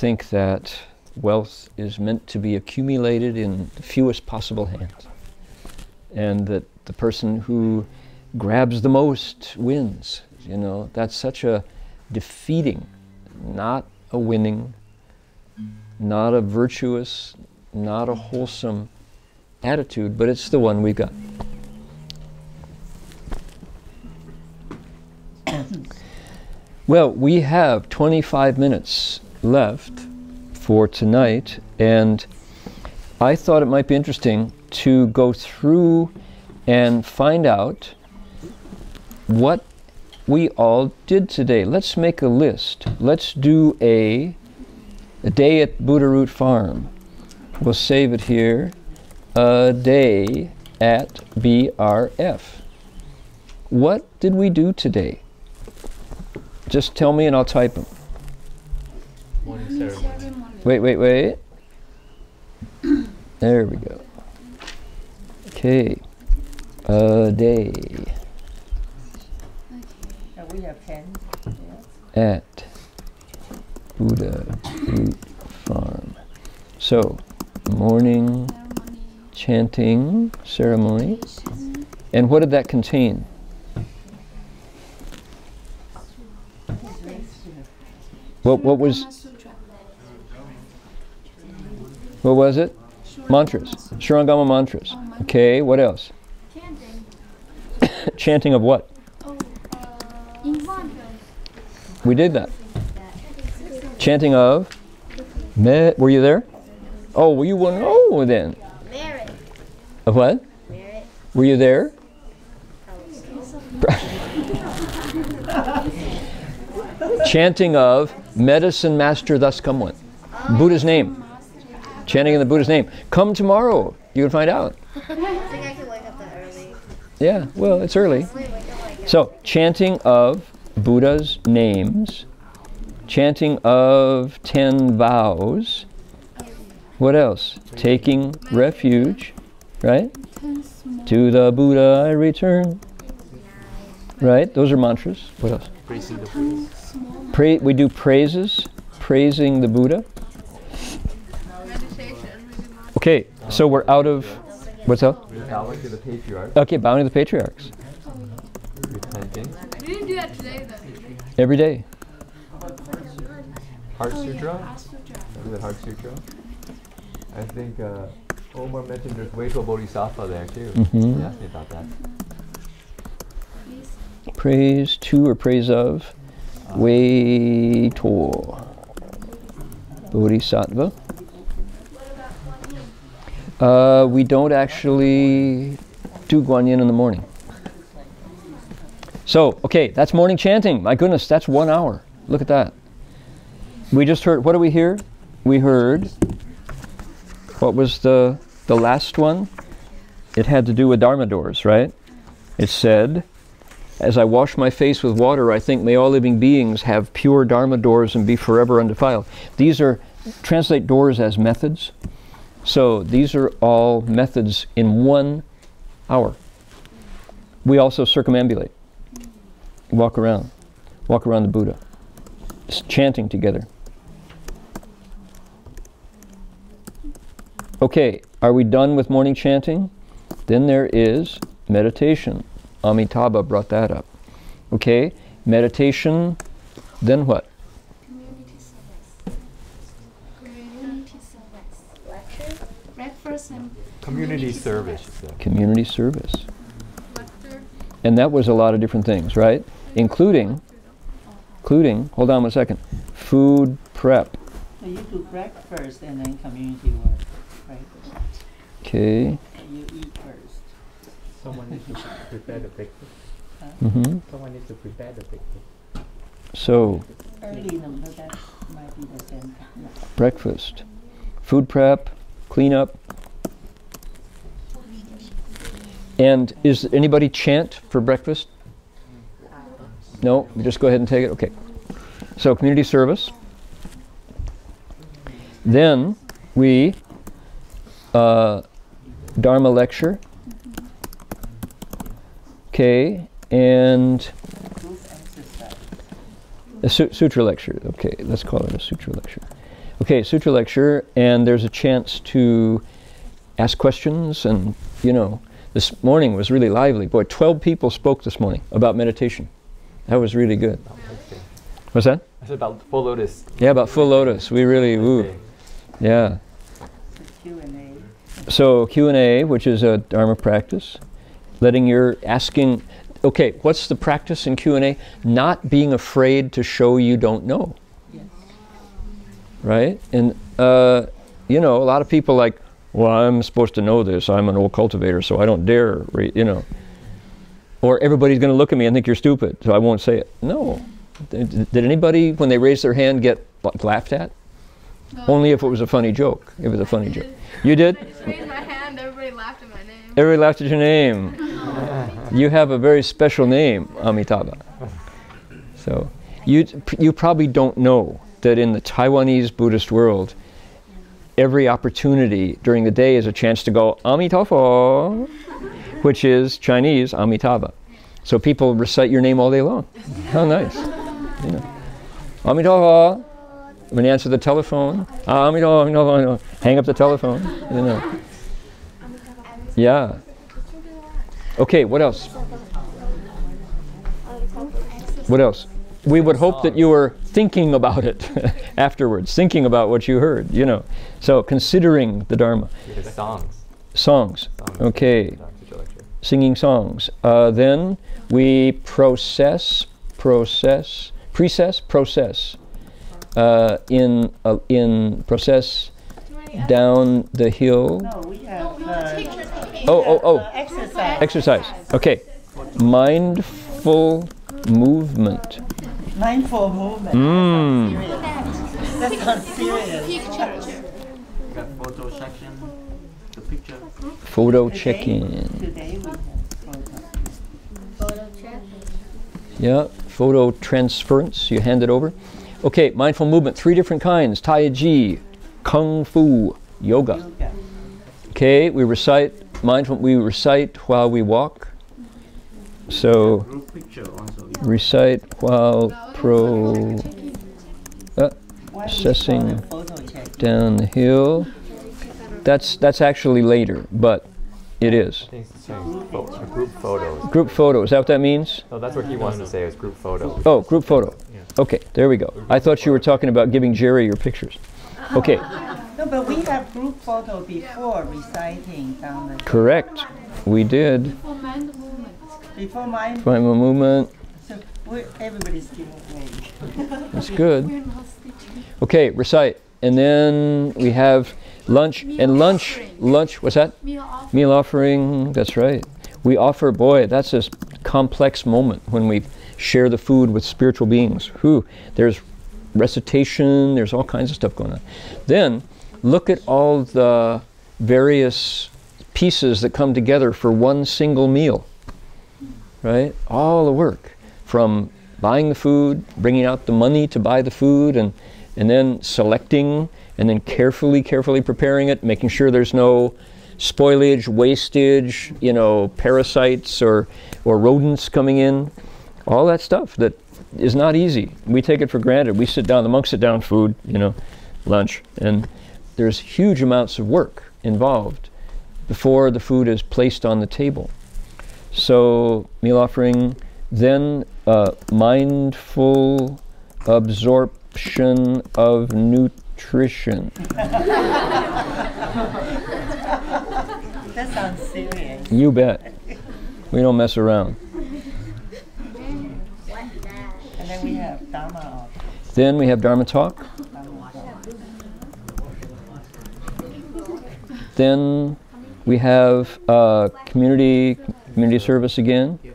Think that wealth is meant to be accumulated in the fewest possible hands, and that the person who grabs the most wins. You know, that's such a defeating, not a winning, not a virtuous, not a wholesome attitude, but it's the one we've got. Well, we have 25 minutes left for tonight, and I thought it might be interesting to go through and find out what we all did today. Let's make a list. Let's do a, a day at Buddha Root Farm. We'll save it here. A day at BRF. What did we do today? Just tell me and I'll type them. Morning ceremony. Wait, wait, wait. There we go. Okay. A day And we have ten, at Buddha Root Farm. So, morning chanting ceremony. And what did that contain? What, what was what was it? Mantras. Shurangama mantras. Okay, what else? Chanting. Chanting of what? Oh, uh. We did that. Chanting of Met, were you there? Oh, well, you wouldn't know then. Merit. A what? Merit. Were you there? Chanting of medicine master thus come one. Buddha's name. Chanting in the Buddha's name. Come tomorrow. You can find out. I think I could wake up that early. Yeah, well, it's early. So, chanting of Buddha's names, chanting of ten vows. What else? Taking refuge, right? To the Buddha I return. Right? Those are mantras. What else? Praising the Buddha. Pray, we do praises, praising the Buddha. Okay, so we're out of. What's up? Bowing to the patriarch. Okay, bowing to the patriarchs. Repenting. We didn't do that today, though. Every day. Heart Sutra. Is it Heart Sutra? I think uh, Omar mentioned there's Weituo Bodhisattva there too. Mhm. He asked me about that. Praise to or praise of. Weituo. Bodhisattva. Uh, we don't actually do Guanyin in the morning. So, okay, that's morning chanting. My goodness, that's one hour. Look at that. We just heard, what do we hear? We heard, what was the, the last one? It had to do with Dharma doors, right? It said, As I wash my face with water, I think may all living beings have pure Dharma doors and be forever undefiled. These are, translate doors as methods. So these are all methods in one hour. We also circumambulate, walk around, walk around the Buddha, s- chanting together. Okay, are we done with morning chanting? Then there is meditation. Amitabha brought that up. Okay, meditation, then what? Community service. Community service. Lecture. Breakfast and Community service. she said. Community service. And that was a lot of different things, right? Including, including, hold on one second, food prep. So you do breakfast and then community work, right? Okay. You eat first. Someone needs to prepare the breakfast. hmm Someone needs to prepare the breakfast. So, Early, no, but that might be the same breakfast, food prep, cleanup. And is anybody chant for breakfast? No? Just go ahead and take it? Okay. So, community service. Then we, uh, Dharma lecture. Okay, and a su- sutra lecture. Okay, let's call it a sutra lecture. Okay, sutra lecture, and there's a chance to ask questions. And you know, this morning was really lively. Boy, 12 people spoke this morning about meditation. That was really good. What's that? I said about full lotus. Yeah, about full lotus. We really, woo. Yeah. So Q and A, which is a Dharma practice, letting your asking. Okay, what's the practice in Q and A? Not being afraid to show you don't know. Yes. Right? And uh, you know, a lot of people like, well, I'm supposed to know this. I'm an old cultivator, so I don't dare. Re-, you know. Or everybody's going to look at me and think you're stupid, so I won't say it. No. Did, did anybody, when they raised their hand, get laughed at? Only if it was a funny joke. It was a funny joke. You did? I just raised my hand, everybody laughed at my name. Everybody laughed at your name. you have a very special name, Amitabha. So, you, you probably don't know that in the Taiwanese Buddhist world, every opportunity during the day is a chance to go Amitabha, which is Chinese Amitabha. So people recite your name all day long. How nice. You know. Amitabha. When you answer the telephone, Amitabha, Amitabha. hang up the telephone. You know. Yeah. Okay, what else? What else? We would hope that you were thinking about it afterwards, thinking about what you heard, you know. So considering the Dharma. Yeah, songs. Songs. Songs. Okay. Songs, sutra lecture. Singing songs. Uh, then we process, process, precess, process. uh, in uh, in process down the hill. No, we have, uh, Oh, oh, oh. exercise. Exercise. Okay. Mindful movement. Mindful movement. Mm. That sounds serious. Got photo section, the picture. Photo Today- check-in. Today photo. Photo check. Yeah. Photo transference. You hand it over. Okay. Mindful movement. Three different kinds: Tai Chi, Kung Fu, Yoga. Yoga. Okay. We recite mindful. We recite while we walk. So Group picture also. recite while pro uh, Why do we call assessing it photo check? down the hill. That's that's actually later, but it is. I think it's saying pho- group photos. Group photo. Is that what that means? No, that's what he wants to say is group photos. Oh, group photo. Okay, there we go. I thought you were talking about giving Jerry your pictures. Okay, No, but we have group photo before reciting down the. correct. We did. Before mine, Find my movement. We're, everybody's giving away. That's good. Okay, recite. And then we have lunch. And lunch, lunch, what's that? Meal off. Meal offering, that's right. We offer, boy, that's a complex moment when we share the food with spiritual beings. Who? There's recitation, there's all kinds of stuff going on. Then look at all the various pieces that come together for one single meal. Right? All the work from buying the food, bringing out the money to buy the food, and, and then selecting, and then carefully, carefully preparing it, making sure there's no spoilage, wastage, you know, parasites or, or rodents coming in. All that stuff that is not easy. We take it for granted. We sit down, the monks sit down, food, you know, lunch, and there's huge amounts of work involved before the food is placed on the table. So, meal offering, then uh, mindful absorption of nutrition. That sounds serious. You bet. We don't mess around. And then we have Dharma. Then we have Dharma talk. Then we have uh, community community service again. Too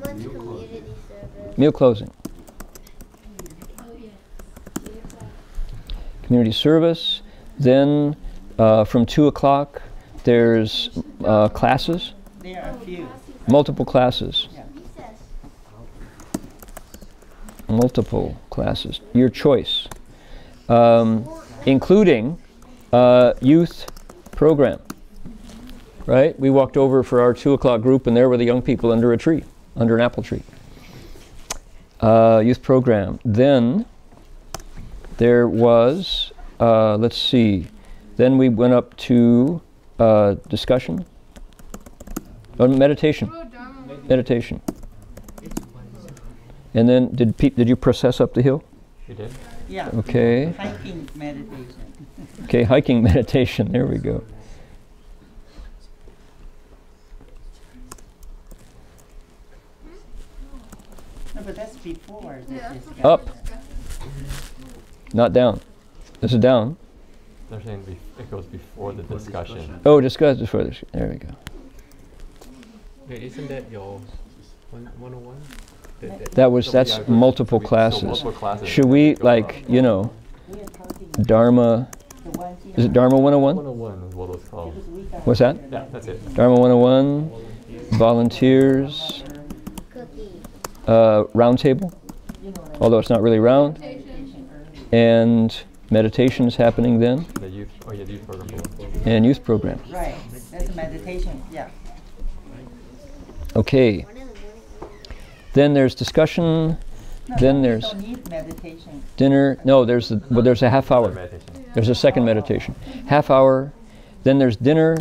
much community service. Meal closing. Community service. Then uh, from two o'clock, there's uh, classes, There are a few. multiple classes, Recess. multiple classes. Your choice, um, including uh, youth program. Right? We walked over for our two o'clock group, and there were the young people under a tree, under an apple tree. Uh, youth program. Then there was, uh, let's see, then we went up to uh, discussion, oh, meditation, meditation. And then did Pete, did you process up the hill? You did? Yeah. Okay. Hiking meditation. Okay, hiking meditation. There we go. No, but that's before the. Up, not down. This is down. They're saying bef- it goes before the discussion. Oh, discuss this further. There we go. Wait, isn't that your one one oh one? That was So that's have- multiple so we- so classes. multiple classes Should we like you know We are talking Dharma? the ones here. Is it Dharma 101? 101 is what it's called. Because we got What's that? Yeah, that's it. Dharma 101, volunteers, Cookie. Uh, round table, you know, like although it's not really round, and meditation is happening then, The youth, oh yeah, the youth program. and youth program. Right, that's a meditation, yeah. Okay, One in the morning. then there's discussion, No, Then there's- meditation. dinner. No, there's a, well, there's a half hour. There's a second meditation. Half hour, then there's dinner,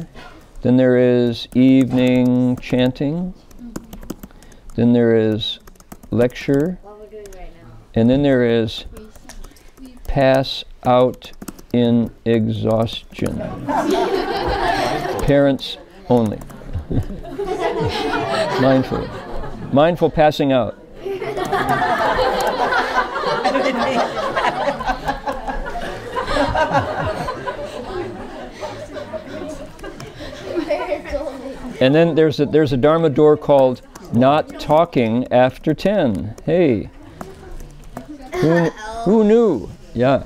then there is evening chanting, then there is lecture, What we're doing right and then there is pass out in exhaustion. Parents only. Mindful. Mindful passing out. And then there's a, there's a Dharma door called Not Talking After 10. Hey. Who, who knew? Yeah.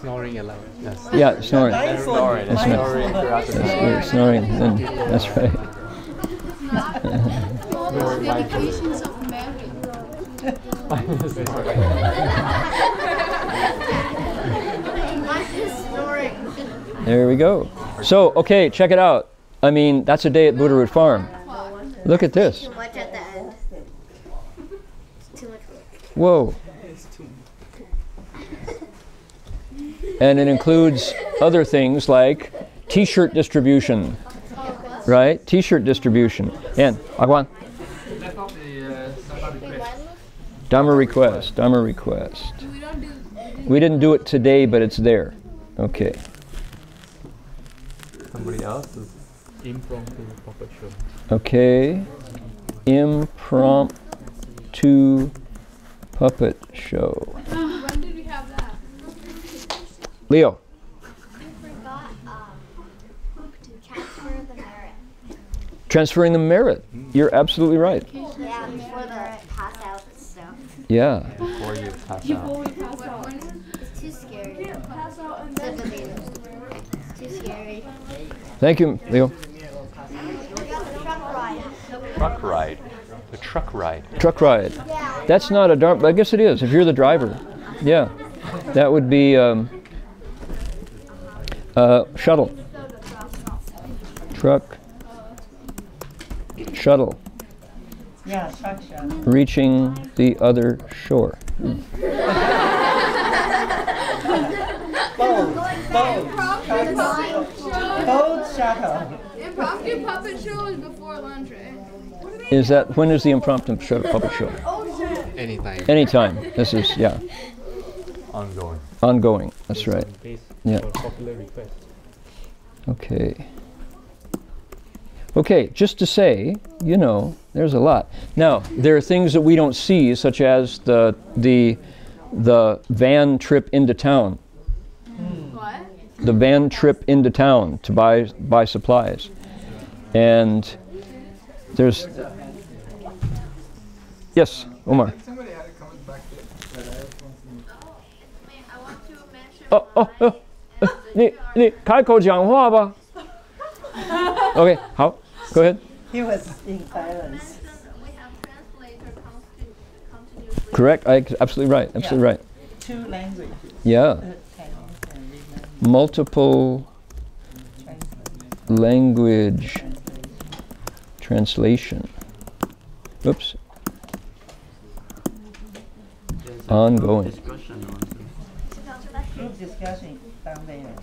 Snoring allowed. Yes. Yeah, snoring. Nice. Snoring. That's right. Snoring throughout the That's snoring. Then, mm, that's right. All those dedications of Mary. There we go. So, okay, check it out. I mean, that's a day at Buddha Root Farm. Look at this. Too much at the end. Too much work. Whoa. And it includes other things like t shirt distribution. Right? T shirt distribution. And, Agwan. Dharma request. Dharma request. We don't do. We didn't do it today, but it's there. Okay. Somebody else is Impromptu puppet show. Okay. Impromptu puppet show. When did we have that? Leo. Forgot um, transfer the. Transferring the merit. You're absolutely right. Yeah, before the pass out stuff. Yeah. before you pass Before out. we pass out. It's too scary. Said the baby. It's too scary. Thank you, Leo. We got the truck ride. Truck ride. The truck ride. Truck ride. That's not a dark. I guess it is. If you're the driver, yeah, that would be um, uh, shuttle. Truck. Shuttle Yeah, truck shot. reaching the other shore. Boat, boat, boat shuttle. Impromptu puppet show is before lunch, right? Is that when is the impromptu show, puppet show? Anytime. Anytime. This is yeah, Ongoing. ongoing. That's right. Based Yeah. popular. Okay. Okay, just to say, you know, there's a lot. Now, there are things that we don't see, such as the the the van trip into town, What? the van trip into town to buy buy supplies, and there's I want to mention. 哦哦哦，呃你你开口讲话吧。OK，好，Go ahead。 He was in silence. We have translator consti- continuously. Correct. I, absolutely right. Absolutely right. Two languages. Yeah. uh, Chinese and Vietnamese Multiple translate. language translation. Oops. Ongoing. Discussion also. Group discussion down there.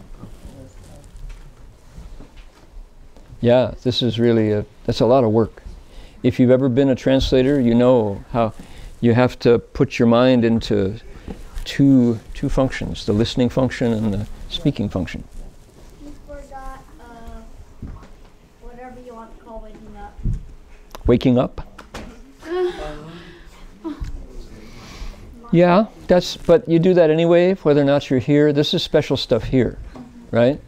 Yeah, this is really a that's a lot of work. If you've ever been a translator, you know how you have to put your mind into two two functions, the listening function and the speaking function. Forgot uh, whatever you want to call waking up. Waking up. Yeah, that's but you do that anyway, whether or not you're here. This is special stuff here, right?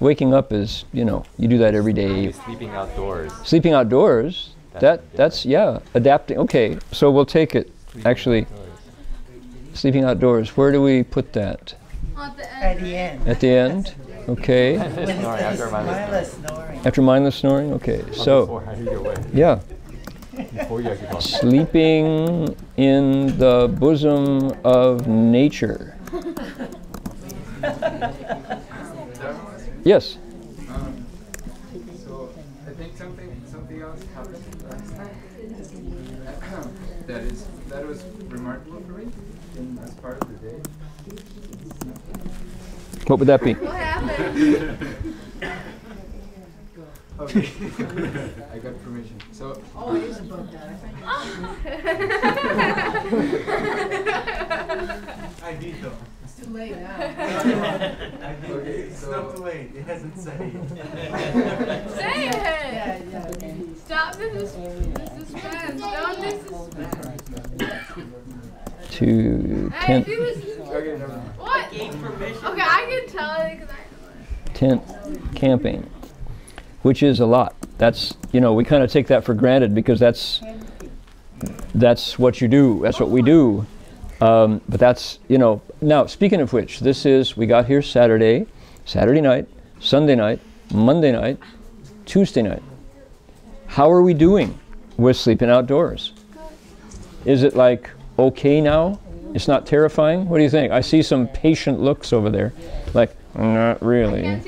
Waking up is, you know, you do that every day. Maybe sleeping outdoors. Sleeping outdoors, That's that that's yeah, adapting. Okay, so we'll take it. Sleeping Actually, outdoors. sleeping outdoors. Where do we put that? At the end. At the end. Okay. When it Snoring says after mindless mindless snoring. After mindless snoring. Okay. So before, either way. yeah, sleeping in the bosom of nature. Yes. Um, so I think something something else happened last time that is that was remarkable for me in, as part of the day. What would that be? What happened? Okay, I got permission. So Oh, it is above that. I did though. It's too late now. Okay, It's so- not too late. It hasn't said Say it. Yeah, yeah. Stop this is this is friends. Don't disrespect. To Hey, ten. if he was okay, what? Okay, I can tell it because I. tent camping, which is a lot. That's you know we kind of take that for granted because that's that's what you do. That's what we do. Um, but that's you know now speaking of which, this is we got here Saturday, Saturday night, Sunday night, Monday night, Tuesday night. How are we doing with sleeping outdoors? Is it like okay now? It's not terrifying? What do you think? I see some patient looks over there. Like, not really.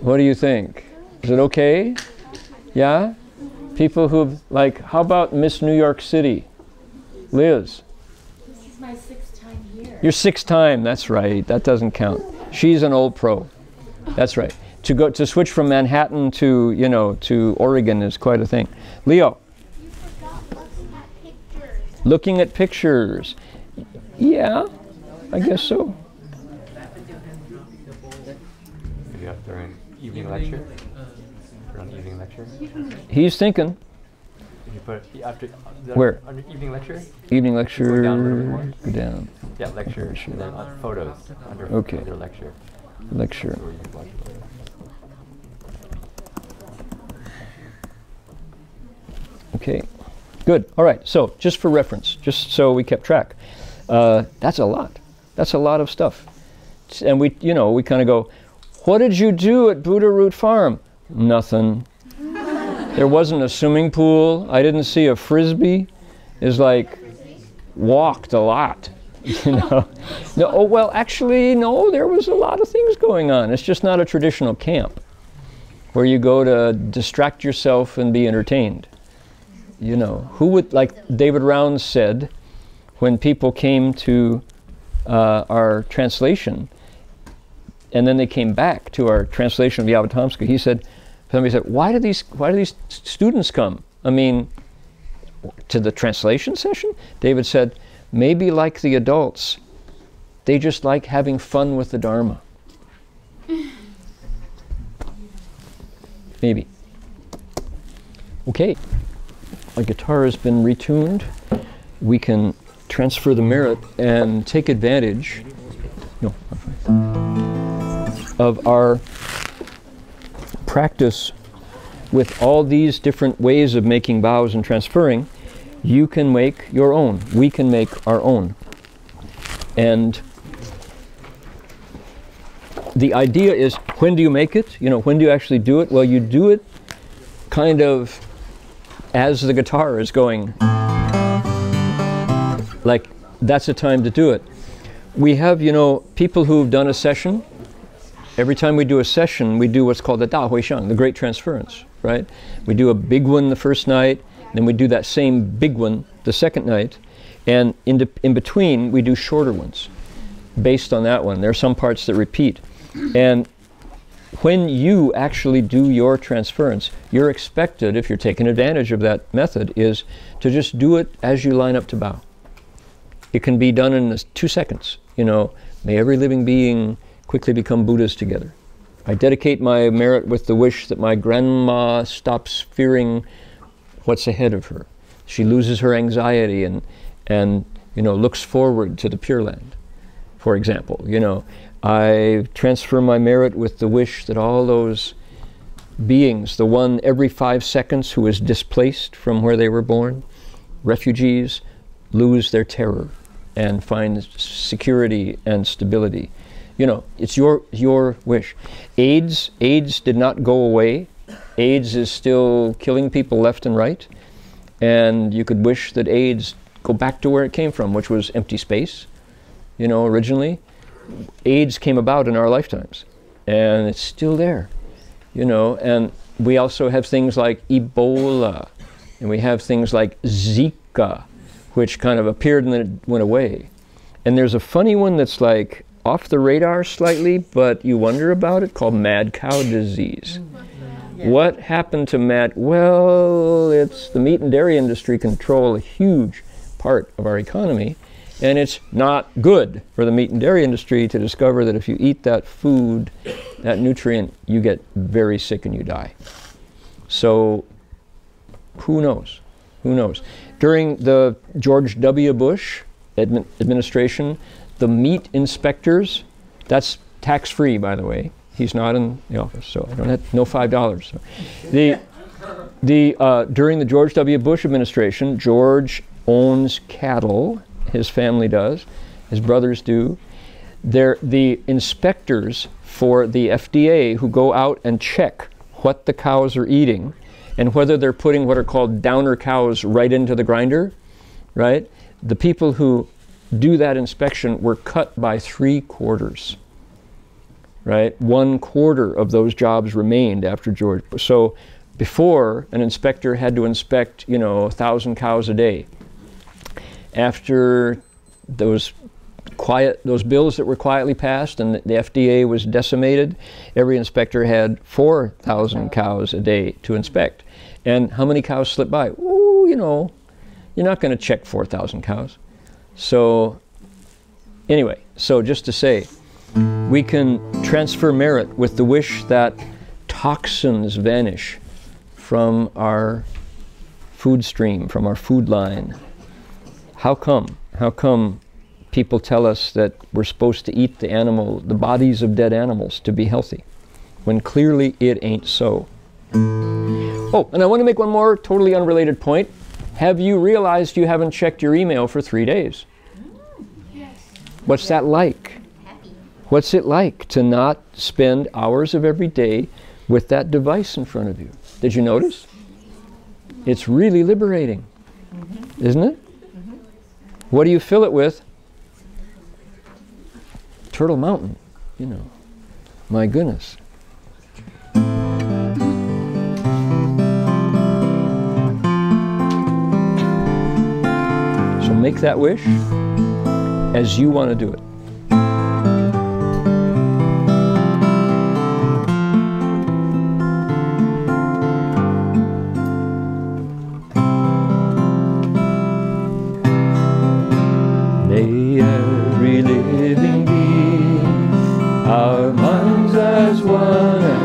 What do you think? Is it okay? Yeah? People who've, like, how about Miss New York City? Liz. This is my sixth time here. Your sixth time, that's right. That doesn't count. She's an old pro. That's right. To go to switch from Manhattan to, you know, to Oregon is quite a thing. Leo. Looking at pictures. Yeah, I guess so. Maybe up during evening lecture. Evening lecture. He's thinking. You put after the- Where? under evening lecture. Evening Go down a bit more. Go down. Yeah, lecture. And then uh, photos under Okay. under lecture. Lecture. Where you can watch photos. Okay, good. All right. So just for reference, just so we kept track, uh, that's a lot. That's a lot of stuff. And we, you know, we kind of go, "What did you do at Buddha Root Farm?" Nothing. There wasn't a swimming pool. I didn't see a frisbee. It's like walked a lot. You know. No. Oh well, actually, no. There was a lot of things going on. It's just not a traditional camp where you go to distract yourself and be entertained you know, who would, like David Rounds said, when people came to uh, our translation, and then they came back to our translation of Avatamsaka, he said, somebody said, why do these, why do these students come? I mean, to the translation session? David said, maybe like the adults, they just like having fun with the Dharma. Maybe. Okay my guitar has been retuned, we can transfer the merit and take advantage no, of our practice with all these different ways of making bows and transferring. You can make your own. We can make our own. And the idea is when do you make it? You know, when do you actually do it? Well, you do it kind of as the guitar is going. Like, that's the time to do it. We have, you know, people who've done a session. Every time we do a session, we do what's called the Da Hui Shang, the great transference, right? We do a big one the first night, then we do that same big one the second night, and in, de- in between, we do shorter ones based on that one. There are some parts that repeat. And when you actually do your transference, you're expected, if you're taking advantage of that method, is to just do it as you line up to bow. It can be done in two seconds. You know, may every living being quickly become Buddhas together. I dedicate my merit with the wish that my grandma stops fearing what's ahead of her. She loses her anxiety and, and you know, looks forward to the Pure Land, for example. You know, I transfer my merit with the wish that all those beings, the one every five seconds who is displaced from where they were born, refugees, lose their terror and find security and stability. You know, it's your your wish. AIDS AIDS did not go away. AIDS is still killing people left and right. And you could wish that AIDS go back to where it came from, which was empty space, you know, originally. AIDS came about in our lifetimes, and it's still there, you know. And we also have things like Ebola, and we have things like Zika, which kind of appeared and then it went away. And there's a funny one that's like off the radar slightly, but you wonder about it, called mad cow disease. Mm. What happened to mad? Well, it's the meat and dairy industry control a huge part of our economy, and it's not good for the meat and dairy industry to discover that if you eat that food, that nutrient, you get very sick and you die. So, who knows? Who knows? During the George W. Bush admin- administration, the meat inspectors, that's tax free, by the way. He's not in the office, so I don't have no five dollars. So. The the uh, during the George W. Bush administration, George owns cattle. His family does. His brothers do. They're the inspectors for the FDA who go out and check what the cows are eating and whether they're putting what are called downer cows right into the grinder, right? The people who do that inspection were cut by three quarters, right? One quarter of those jobs remained after George. So before, an inspector had to inspect, you know, a thousand cows a day. After those quiet those bills that were quietly passed and the FDA was decimated, every inspector had 4,000 cows a day to inspect. And how many cows slip by? Ooh, you know, you're not going to check 4,000 cows. So anyway, so just to say, we can transfer merit with the wish that toxins vanish from our food stream, from our food line. How come? How come people tell us that we're supposed to eat the animal, the bodies of dead animals to be healthy, when clearly it ain't so? Oh, and I want to make one more totally unrelated point. Have you realized you haven't checked your email for three days? Mm, What's that like? What's it like to not spend hours of every day with that device in front of you? Did you notice? It's really liberating, mm-hmm. isn't it? Mm-hmm. What do you fill it with? Turtle Mountain, you know. My goodness. Make that wish as you want to do it. May every living being, our minds as one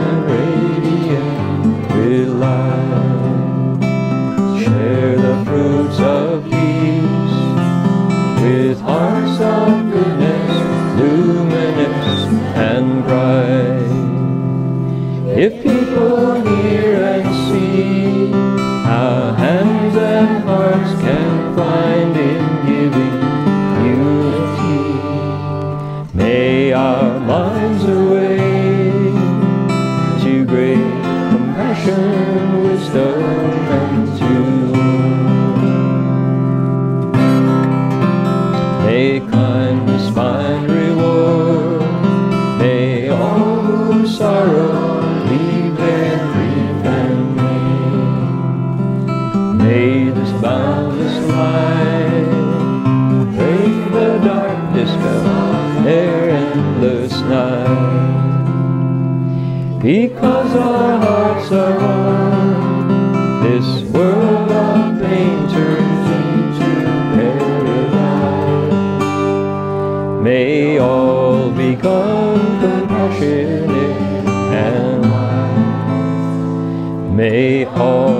minds all